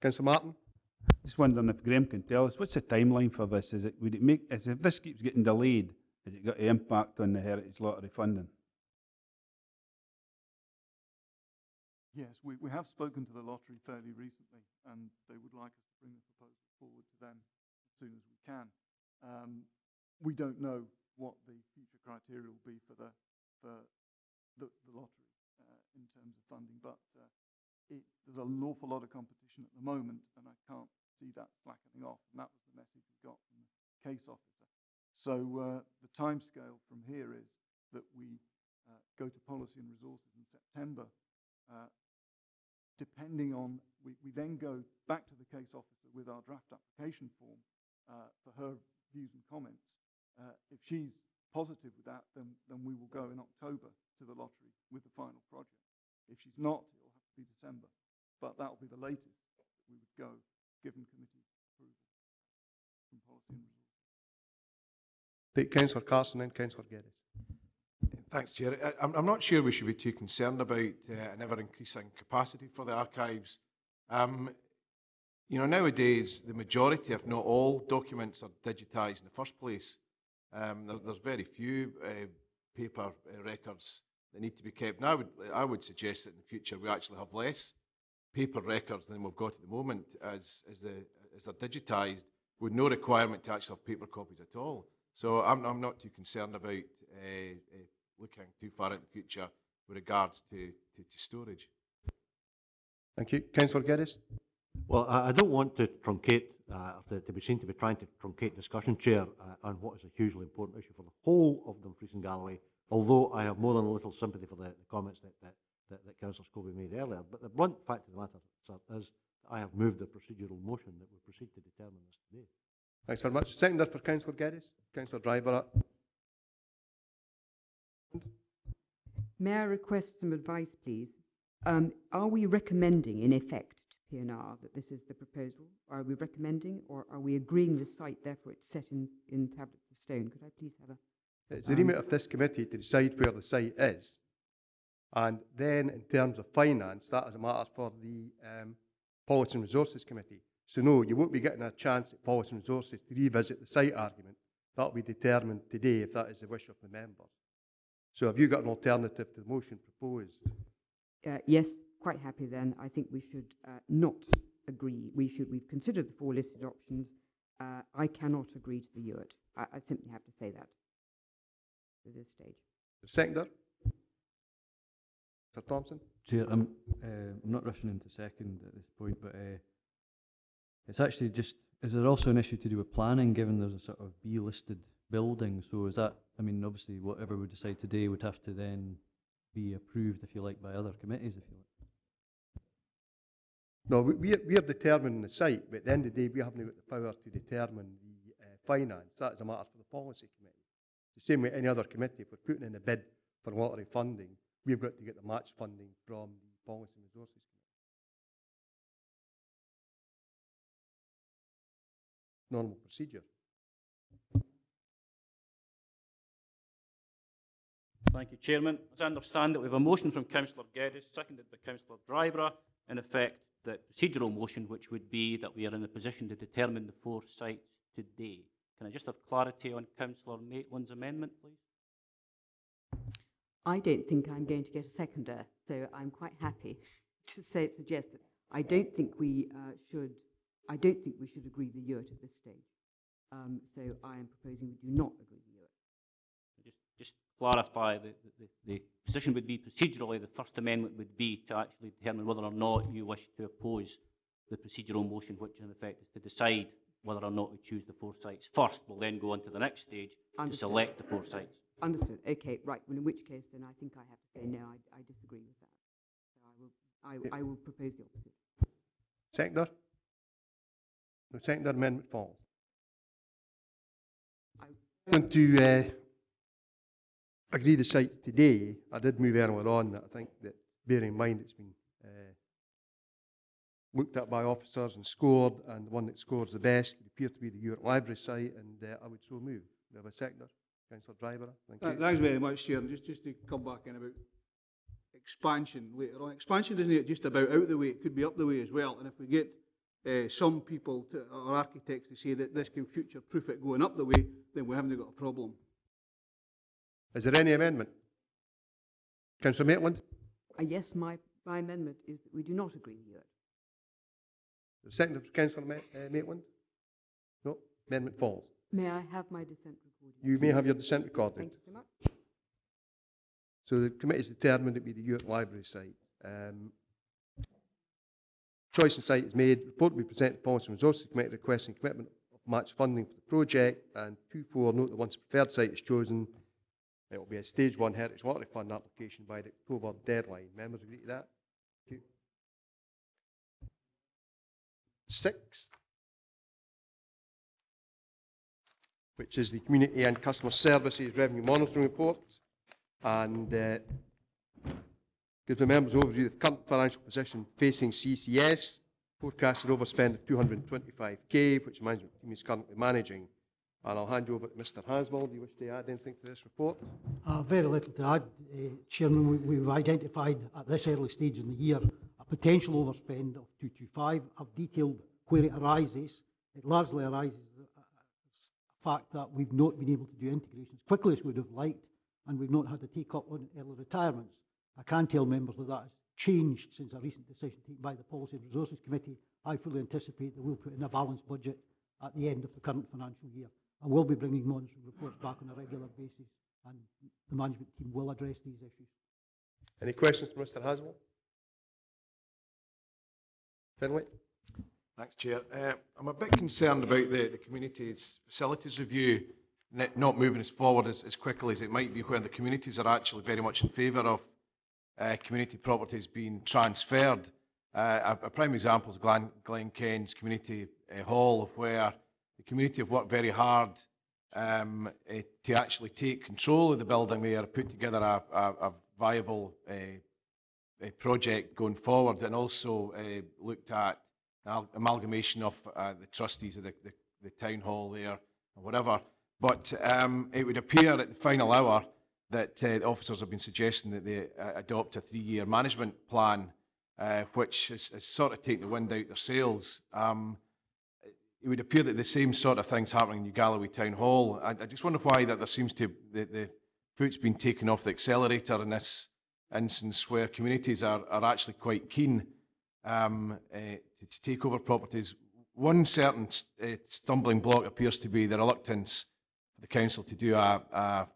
Councillor Martin. Just wondering if Graham can tell us, what's the timeline for this? Is it, would it make, is if this keeps getting delayed, has it got an impact on the Heritage Lottery funding? Yes, we, we have spoken to the lottery fairly recently, and they would like us to bring the proposal forward to them as soon as we can. Um, we don't know what the future criteria will be for the for the, the lottery uh, in terms of funding, but uh, it, there's an awful lot of competition at the moment, and I can't see that slackening off. And that was the message we got from the case officer. So uh, the timescale from here is that we uh, go to policy and resources in September. Uh, depending on, we, we then go back to the case officer with our draft application form uh, for her views and comments. Uh, if she's positive with that, then, then we will go in October to the lottery with the final project. If she's not, it will have to be December. But that will be the latest that we would go, given committee approval from policy and resources. Take Councillor Carson and Councillor Geddes. Thanks, Chair. I, I'm, I'm not sure we should be too concerned about uh, an ever-increasing capacity for the archives. Um, you know, nowadays, the majority, if not all, documents are digitised in the first place. Um, there, there's very few uh, paper uh, records that need to be kept. And I would, I would suggest that in the future we actually have less paper records than we've got at the moment as, as, the, as they're digitised with no requirement to actually have paper copies at all. So I'm, I'm not too concerned about uh, uh, looking too far into the future with regards to, to, to storage. Thank you. Councillor Geddes? Well, I, I don't want to truncate, uh, to, to be seen to be trying to truncate discussion, Chair, uh, on what is a hugely important issue for the whole of Dumfries and Galloway, although I have more than a little sympathy for the, the comments that, that, that, that Councillor Scobie made earlier. But the blunt fact of the matter, sir, is I have moved the procedural motion that we proceed to determine this today. Thanks very much. Seconder for Councillor Geddes? Councillor Driver? May I request some advice, please? Um, are we recommending, in effect, to PNR that this is the proposal? Are we recommending, or are we agreeing the site, therefore it's set in, in tablets of stone? Could I please have a... It's the um, remit of this committee to decide where the site is. And then in terms of finance, that is a matter for the um, Policy and Resources Committee. So no, you won't be getting a chance at Policy and Resources to revisit the site argument. That will be determined today if that is the wish of the members. So have you got an alternative to the motion proposed? Uh, yes, quite happy then. I think we should uh, not agree. We should, we've considered the four listed options. Uh, I cannot agree to the Ewart. I, I simply have to say that at this stage. Seconder? Sir Thompson? Chair, I'm, uh, I'm not rushing into second at this point, but uh, it's actually just, is there also an issue to do with planning, given there's a sort of B-listed building? So is that, I mean, obviously whatever we decide today would have to then be approved, if you like, by other committees, if you like. No, we, are, we are determining the site, but at the end of the day, we haven't got the power to determine the uh, finance. That is a matter for the policy committee. The same way any other committee, if we're putting in a bid for lottery funding, we've got to get the match funding from the Policy Resources Committee. Normal procedure. Thank you, Chairman. As I understand it, we have a motion from Councillor Geddes, seconded by Councillor Dryborough, in effect, the procedural motion, which would be that we are in a position to determine the four sites today. Can I just have clarity on Councillor Maitland's amendment, please? I don't think I'm going to get a seconder, so I'm quite happy to say it's suggested. I don't think we uh, should, I don't think we should agree the Ewart at this stage. Um, so I am proposing we do not agree the Ewart. Just, just clarify, the, the, the position would be procedurally, the First Amendment would be to actually determine whether or not you wish to oppose the procedural motion, which in effect is to decide whether or not we choose the four sites first. We'll then go on to the next stage Understood. to select the four sites. Understood. Okay, right. Well, in which case, then I think I have to say no. I, I disagree with that. So I will, I, I will propose the opposite. Seconder? No seconder amendment falls. Going to uh, agree the site today. I did move earlier on that I think that bearing in mind it's been uh, looked at by officers and scored, and the one that scores the best would appear to be the Ewart Library site, and uh, I would so move. We have a seconder. Councillor Driver, thank. Thanks very much, Chair. And Just, just to come back in about expansion later on. Expansion isn't just about out the way, it could be up the way as well. And if we get uh, some people to, or architects to say that this can future-proof it going up the way, then we haven't got a problem. Is there any amendment? Councillor Maitland? Uh, yes, my, my amendment is that we do not agree with Ewart. The second of Councillor Ma- uh, Maitland? No, amendment falls. May I have my dissent recorded? You may have your dissent recorded. Thank you so much. So the committee is determined it be the Ewart Library site. Um, choice of site is made. Report will be presented to Policy and Resources Committee requesting commitment of match funding for the project. And two four note that once a preferred site is chosen, it will be a stage one heritage lottery fund application by the October deadline. Members agree to that? Thank you. Sixth, which is the Community and Customer Services Revenue Monitoring Report, and uh, gives the members overview of the current financial position facing CCS, forecasted overspend of 225k, which management team is currently managing. And I'll hand you over to Mr Haswell. Do you wish to add anything to this report? Uh, very little to add, uh, Chairman. We, we've identified at this early stage in the year a potential overspend of 225. I've detailed where it arises. It largely arises a fact that we've not been able to do integration as quickly as we would have liked and we've not had to take up on early retirements. I can tell members that that has changed since a recent decision taken by the Policy and Resources Committee. I fully anticipate that we'll put in a balanced budget at the end of the current financial year. And we'll be bringing monitoring reports back on a regular basis, and the management team will address these issues. Any questions for Mr Haswell? Finlay? Thanks, Chair. Uh, I'm a bit concerned about the, the community's facilities review not moving us forward as, as quickly as it might be when the communities are actually very much in favour of uh, community properties being transferred. Uh, a, a prime example is Glen, Glen Ken's Community uh, Hall, where the community have worked very hard um, uh, to actually take control of the building there, put together a, a, a viable uh, uh, project going forward, and also uh, looked at an amalgamation of uh, the trustees of the, the, the town hall there, or whatever. But um, it would appear at the final hour that the officers have been suggesting that they uh, adopt a three-year management plan, uh, which has, has sort of taken the wind out their sails. Um, it would appear that the same sort of things happening in New Galloway Town Hall. I, I just wonder why that there seems to the, the foot's been taken off the accelerator in this instance, where communities are, are actually quite keen um, uh, to, to take over properties. One certain uh, stumbling block appears to be the reluctance for the council to do a, a,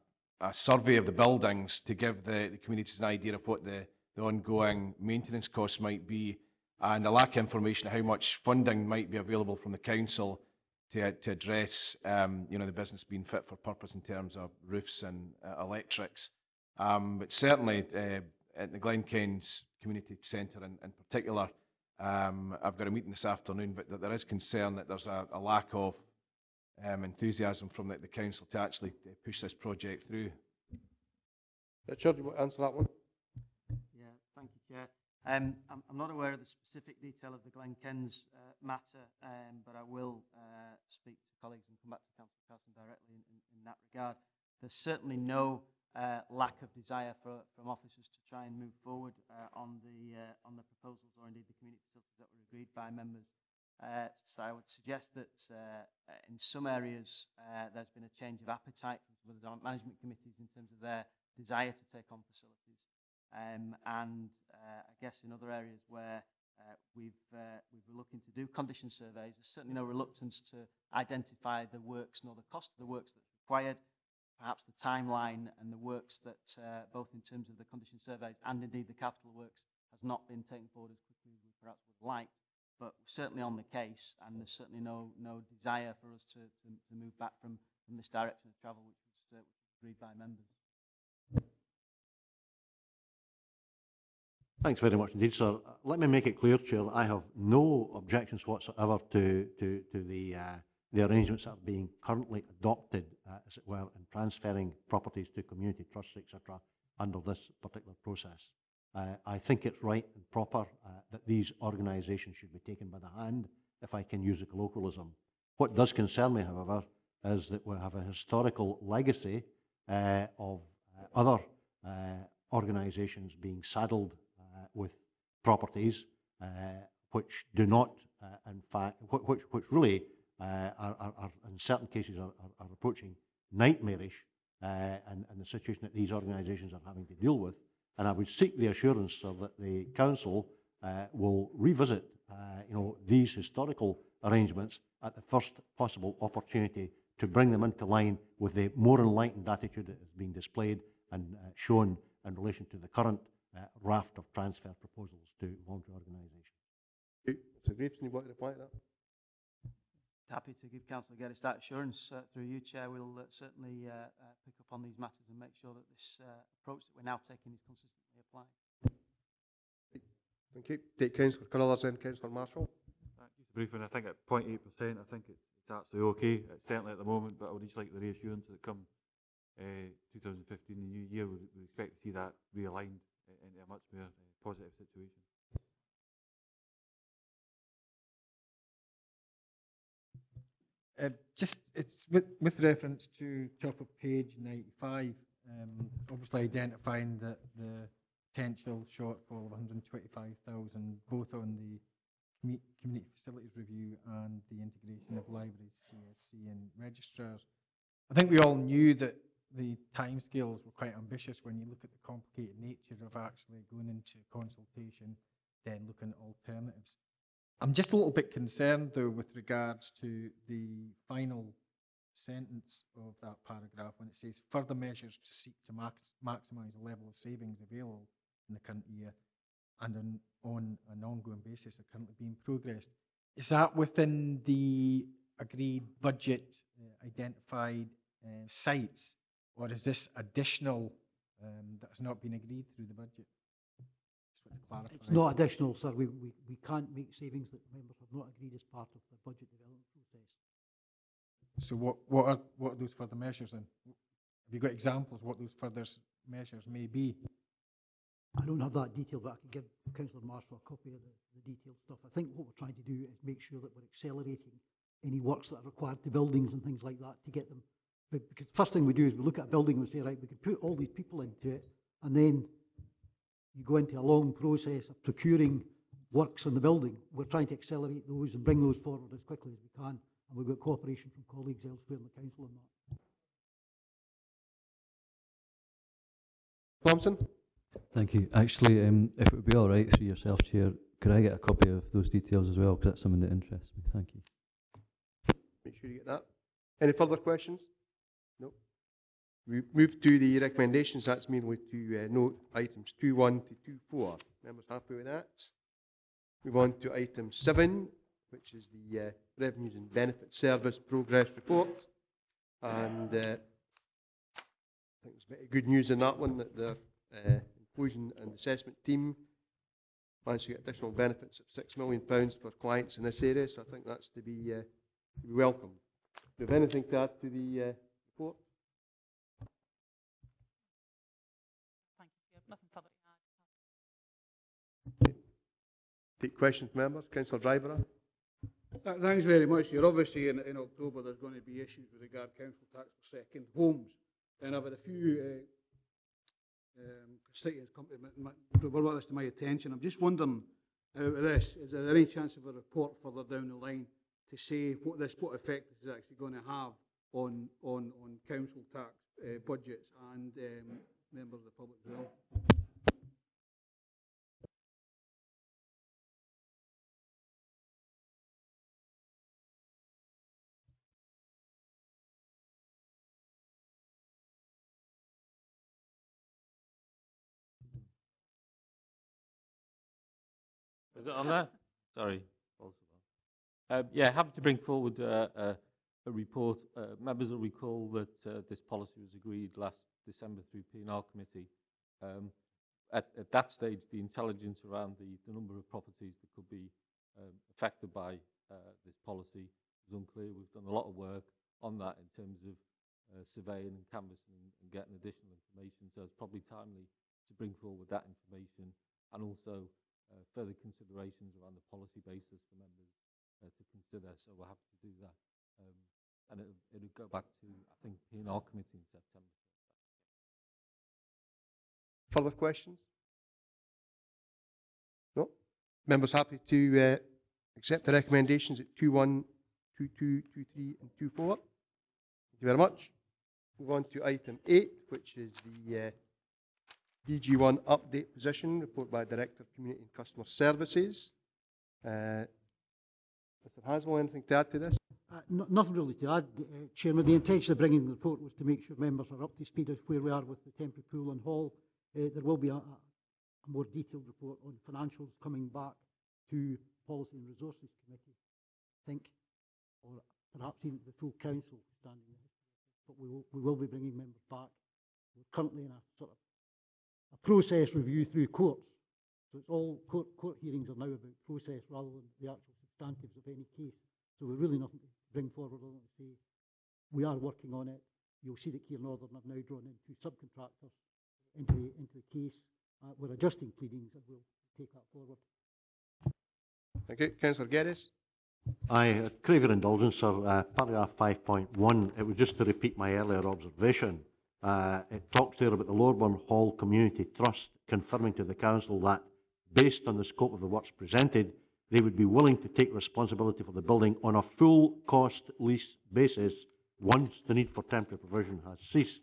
a survey of the buildings to give the, the communities an idea of what the, the ongoing maintenance costs might be and a lack of information of how much funding might be available from the council to, to address um, you know, the business being fit for purpose in terms of roofs and uh, electrics. Um, but certainly uh, at the Glen Kens Community Centre in, in particular, um, I've got a meeting this afternoon, but that there is concern that there's a, a lack of um, enthusiasm from the, the council to actually uh, push this project through. Richard, you want to answer that one? Yeah, thank you, Chair. Um, I'm, I'm not aware of the specific detail of the Glen Kens uh, matter, um, but I will uh, speak to colleagues and come back to Councillor Carson directly in, in, in that regard. There's certainly no uh, lack of desire for, from officers to try and move forward uh, on the uh, on the proposals or indeed the community facilities that were agreed by members. Uh, so I would suggest that in some areas there's been a change of appetite from the management committees in terms of their desire to take on facilities. Um, and I guess in other areas where uh, we've, uh, we've been looking to do condition surveys, there's certainly no reluctance to identify the works nor the cost of the works that's required, perhaps the timeline and the works that, uh, both in terms of the condition surveys and indeed the capital works, has not been taken forward as quickly as we perhaps would liked. But certainly on the case, and there's certainly no, no desire for us to, to, to move back from, from this direction of travel, which was, uh, agreed by members. Thanks very much indeed, sir. Let me make it clear, Chair, that I have no objections whatsoever to, to, to the, uh, the arrangements that are being currently adopted, uh, as it were, in transferring properties to community trusts, etc., under this particular process. Uh, I think it's right and proper uh, that these organisations should be taken by the hand, if I can use a colloquialism. What does concern me, however, is that we have a historical legacy uh, of uh, other organisations being saddled with properties uh, which do not, uh, in fact, which, which really uh, are, are, are, in certain cases, are, are, approaching nightmarish and, and the situation that these organisations are having to deal with. And I would seek the assurance, sir, that the council will revisit, you know, these historical arrangements at the first possible opportunity to bring them into line with the more enlightened attitude that is being displayed and uh, shown in relation to the current uh, raft of transfer proposals to voluntary organisations. So Grieveson, you want to reply to that? Happy to give Councillor Geddes that assurance uh, through you, Chair. We'll uh, certainly uh, uh, pick up on these matters and make sure that this uh, approach that we're now taking is consistently applied. Thank you. Take Councillor Carruthers then, Councillor Marshall. Just briefly, I think at 0.8%, I think it's, it's actually okay, it's certainly at the moment, but I would just like the reassurance that come uh, 2015, the new year, we, we expect to see that realigned into a much more positive situation. Uh, just it's with, with reference to top of page 95, um, obviously identifying that the potential shortfall of 125,000 both on the commu- community facilities review and the integration of libraries, CSC and registrars. I think we all knew that the timescales were quite ambitious when you look at the complicated nature of actually going into consultation, then looking at alternatives. I'm just a little bit concerned though with regards to the final sentence of that paragraph when it says further measures to seek to max- maximise the level of savings available in the current year and on, on an ongoing basis are currently being progressed. Is that within the agreed budget uh, identified uh, sites or is this additional um, that has not been agreed through the budget? Just want to clarify. It's not additional, sir. We, we, we can't make savings that members have not agreed as part of the budget development process. So what, what are, what are those further measures then? Have you got examples what those further measures may be? I don't have that detail, but I can give Councillor Marshall a copy of the, the detailed stuff. I think what we're trying to do is make sure that we're accelerating any works that are required to buildings and things like that to get them. But because the first thing we do is we look at a building and we say, right, we could put all these people into it, and then you go into a long process of procuring works on the building. We're trying to accelerate those and bring those forward as quickly as we can, and we've got cooperation from colleagues elsewhere in the council on that. Thompson? Thank you. Actually, um, if it would be all right through yourself, Chair, could I get a copy of those details as well? Because that's something that interests me. Thank you. Make sure you get that. Any further questions? No. We move to the recommendations. That's mainly to uh, note items 2.1 to 2.4. Members happy with that? Move on to item 7, which is the uh, Revenues and Benefits Service Progress Report. And uh, I think there's a bit of good news in that one, that the uh, inclusion and assessment team managed to get additional benefits of £6 million for clients in this area, so I think that's to be, uh, to be welcomed. Do you have anything to add to the uh. Thank you, Nothing further to add. Take questions, members. Councillor Driver? Thanks very much. You're obviously in, in October, there's going to be issues with regard council tax for second homes. And I've had a few uh, um, constituents come to my, my, brought this to my attention. I'm just wondering, out of this, is there any chance of a report further down the line to say what this, what effect this is actually going to have on, on, on council tax uh, budgets and um, members of the public as well? Is it on there? Sorry. false alarm. Um, yeah, happy to bring forward uh, uh, a report. Uh, members will recall that uh, this policy was agreed last December through P&R Committee. Um, at, at that stage, the intelligence around the, the number of properties that could be um, affected by uh, this policy was unclear. We've done a lot of work on that in terms of uh, surveying and canvassing and, and getting additional information. So it's probably timely to bring forward that information and also uh, further considerations around the policy basis for members uh, to consider. So we're happy to do that. Um, and it'll, it'll go back to, I think, P&R committee in September. Further questions? No? Members happy to uh, accept the recommendations at 2.1, 2.2, 2.3 and 2.4? Thank you very much. Move on to item 8, which is the uh, DG1 update position, report by Director of Community and Customer Services. Uh, Mr Haswell, anything to add to this? Uh, no- Nothing really to add, uh, Chairman. The intention of bringing the report was to make sure members are up to speed of where we are with the temporary pool and hall. Uh, There will be a a- more detailed report on financials coming back to Policy and Resources Committee, I think, or perhaps even the full council standing there. But we will, we will be bringing members back. We're currently in a sort of a process review through courts. So it's all, court, court hearings are now about process rather than the actual substantives of any case. So we're really nothing to bring forward other than to say, we are working on it. You'll see that Kier Northern have now drawn in two subcontractors into the, into the case. Uh, we're adjusting pleadings and we'll take that forward. Thank you. Councillor Geddes? I uh, crave your indulgence, sir. Uh, paragraph 5.1, it was just to repeat my earlier observation. Uh, it talks there about the Loreburn Hall Community Trust confirming to the council that, based on the scope of the works presented, they would be willing to take responsibility for the building on a full cost lease basis once the need for temporary provision has ceased.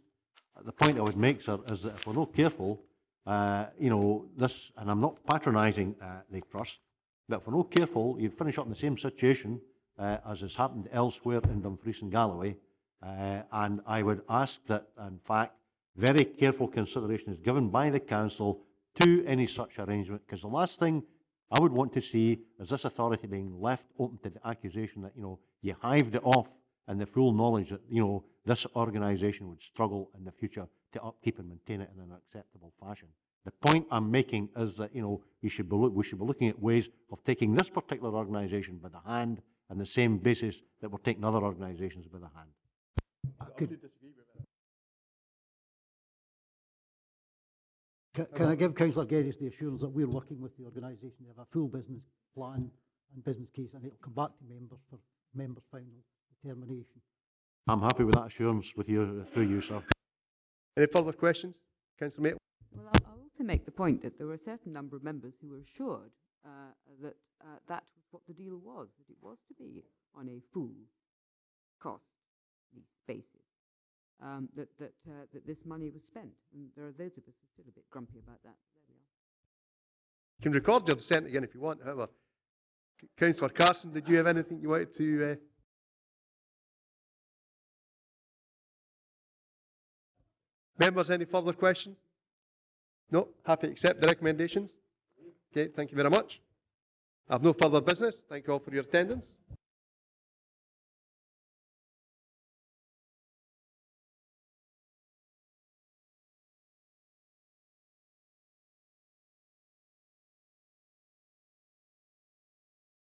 the point I would make, sir, is that if we're not careful, uh, you know, this, and I'm not patronising uh, the trust, but if we're not careful, you'd finish up in the same situation uh, as has happened elsewhere in Dumfries and Galloway. Uh, and I would ask that, in fact, very careful consideration is given by the council to any such arrangement, because the last thing I would want to see is this authority being left open to the accusation that, you know, you hived it off and the full knowledge that, you know, this organisation would struggle in the future to upkeep and maintain it in an acceptable fashion. The point I'm making is that, you know, we should be, we should be looking at ways of taking this particular organisation by the hand on the same basis that we're taking other organisations by the hand. Could, Ca- Can I give Councillor Geddes the assurance that we're working with the organisation, they have a full business plan and business case, and it'll come back to members for members' final determination. I'm happy with that assurance with you, through you, sir. Any further questions? Councillor Maitland? Well, I'll, I'll also make the point that there were a certain number of members who were assured uh, that uh, that was what the deal was, that it was to be on a full cost lease basis, um, that, that, uh, that this money was spent. And there are those of us who are still a bit grumpy about that. There we are. You can record your dissent again if you want, however. Councillor Carson, did you have anything you wanted to? Uh... Members, any further questions? No? Happy to accept the recommendations? Okay, thank you very much. I have no further business. Thank you all for your attendance.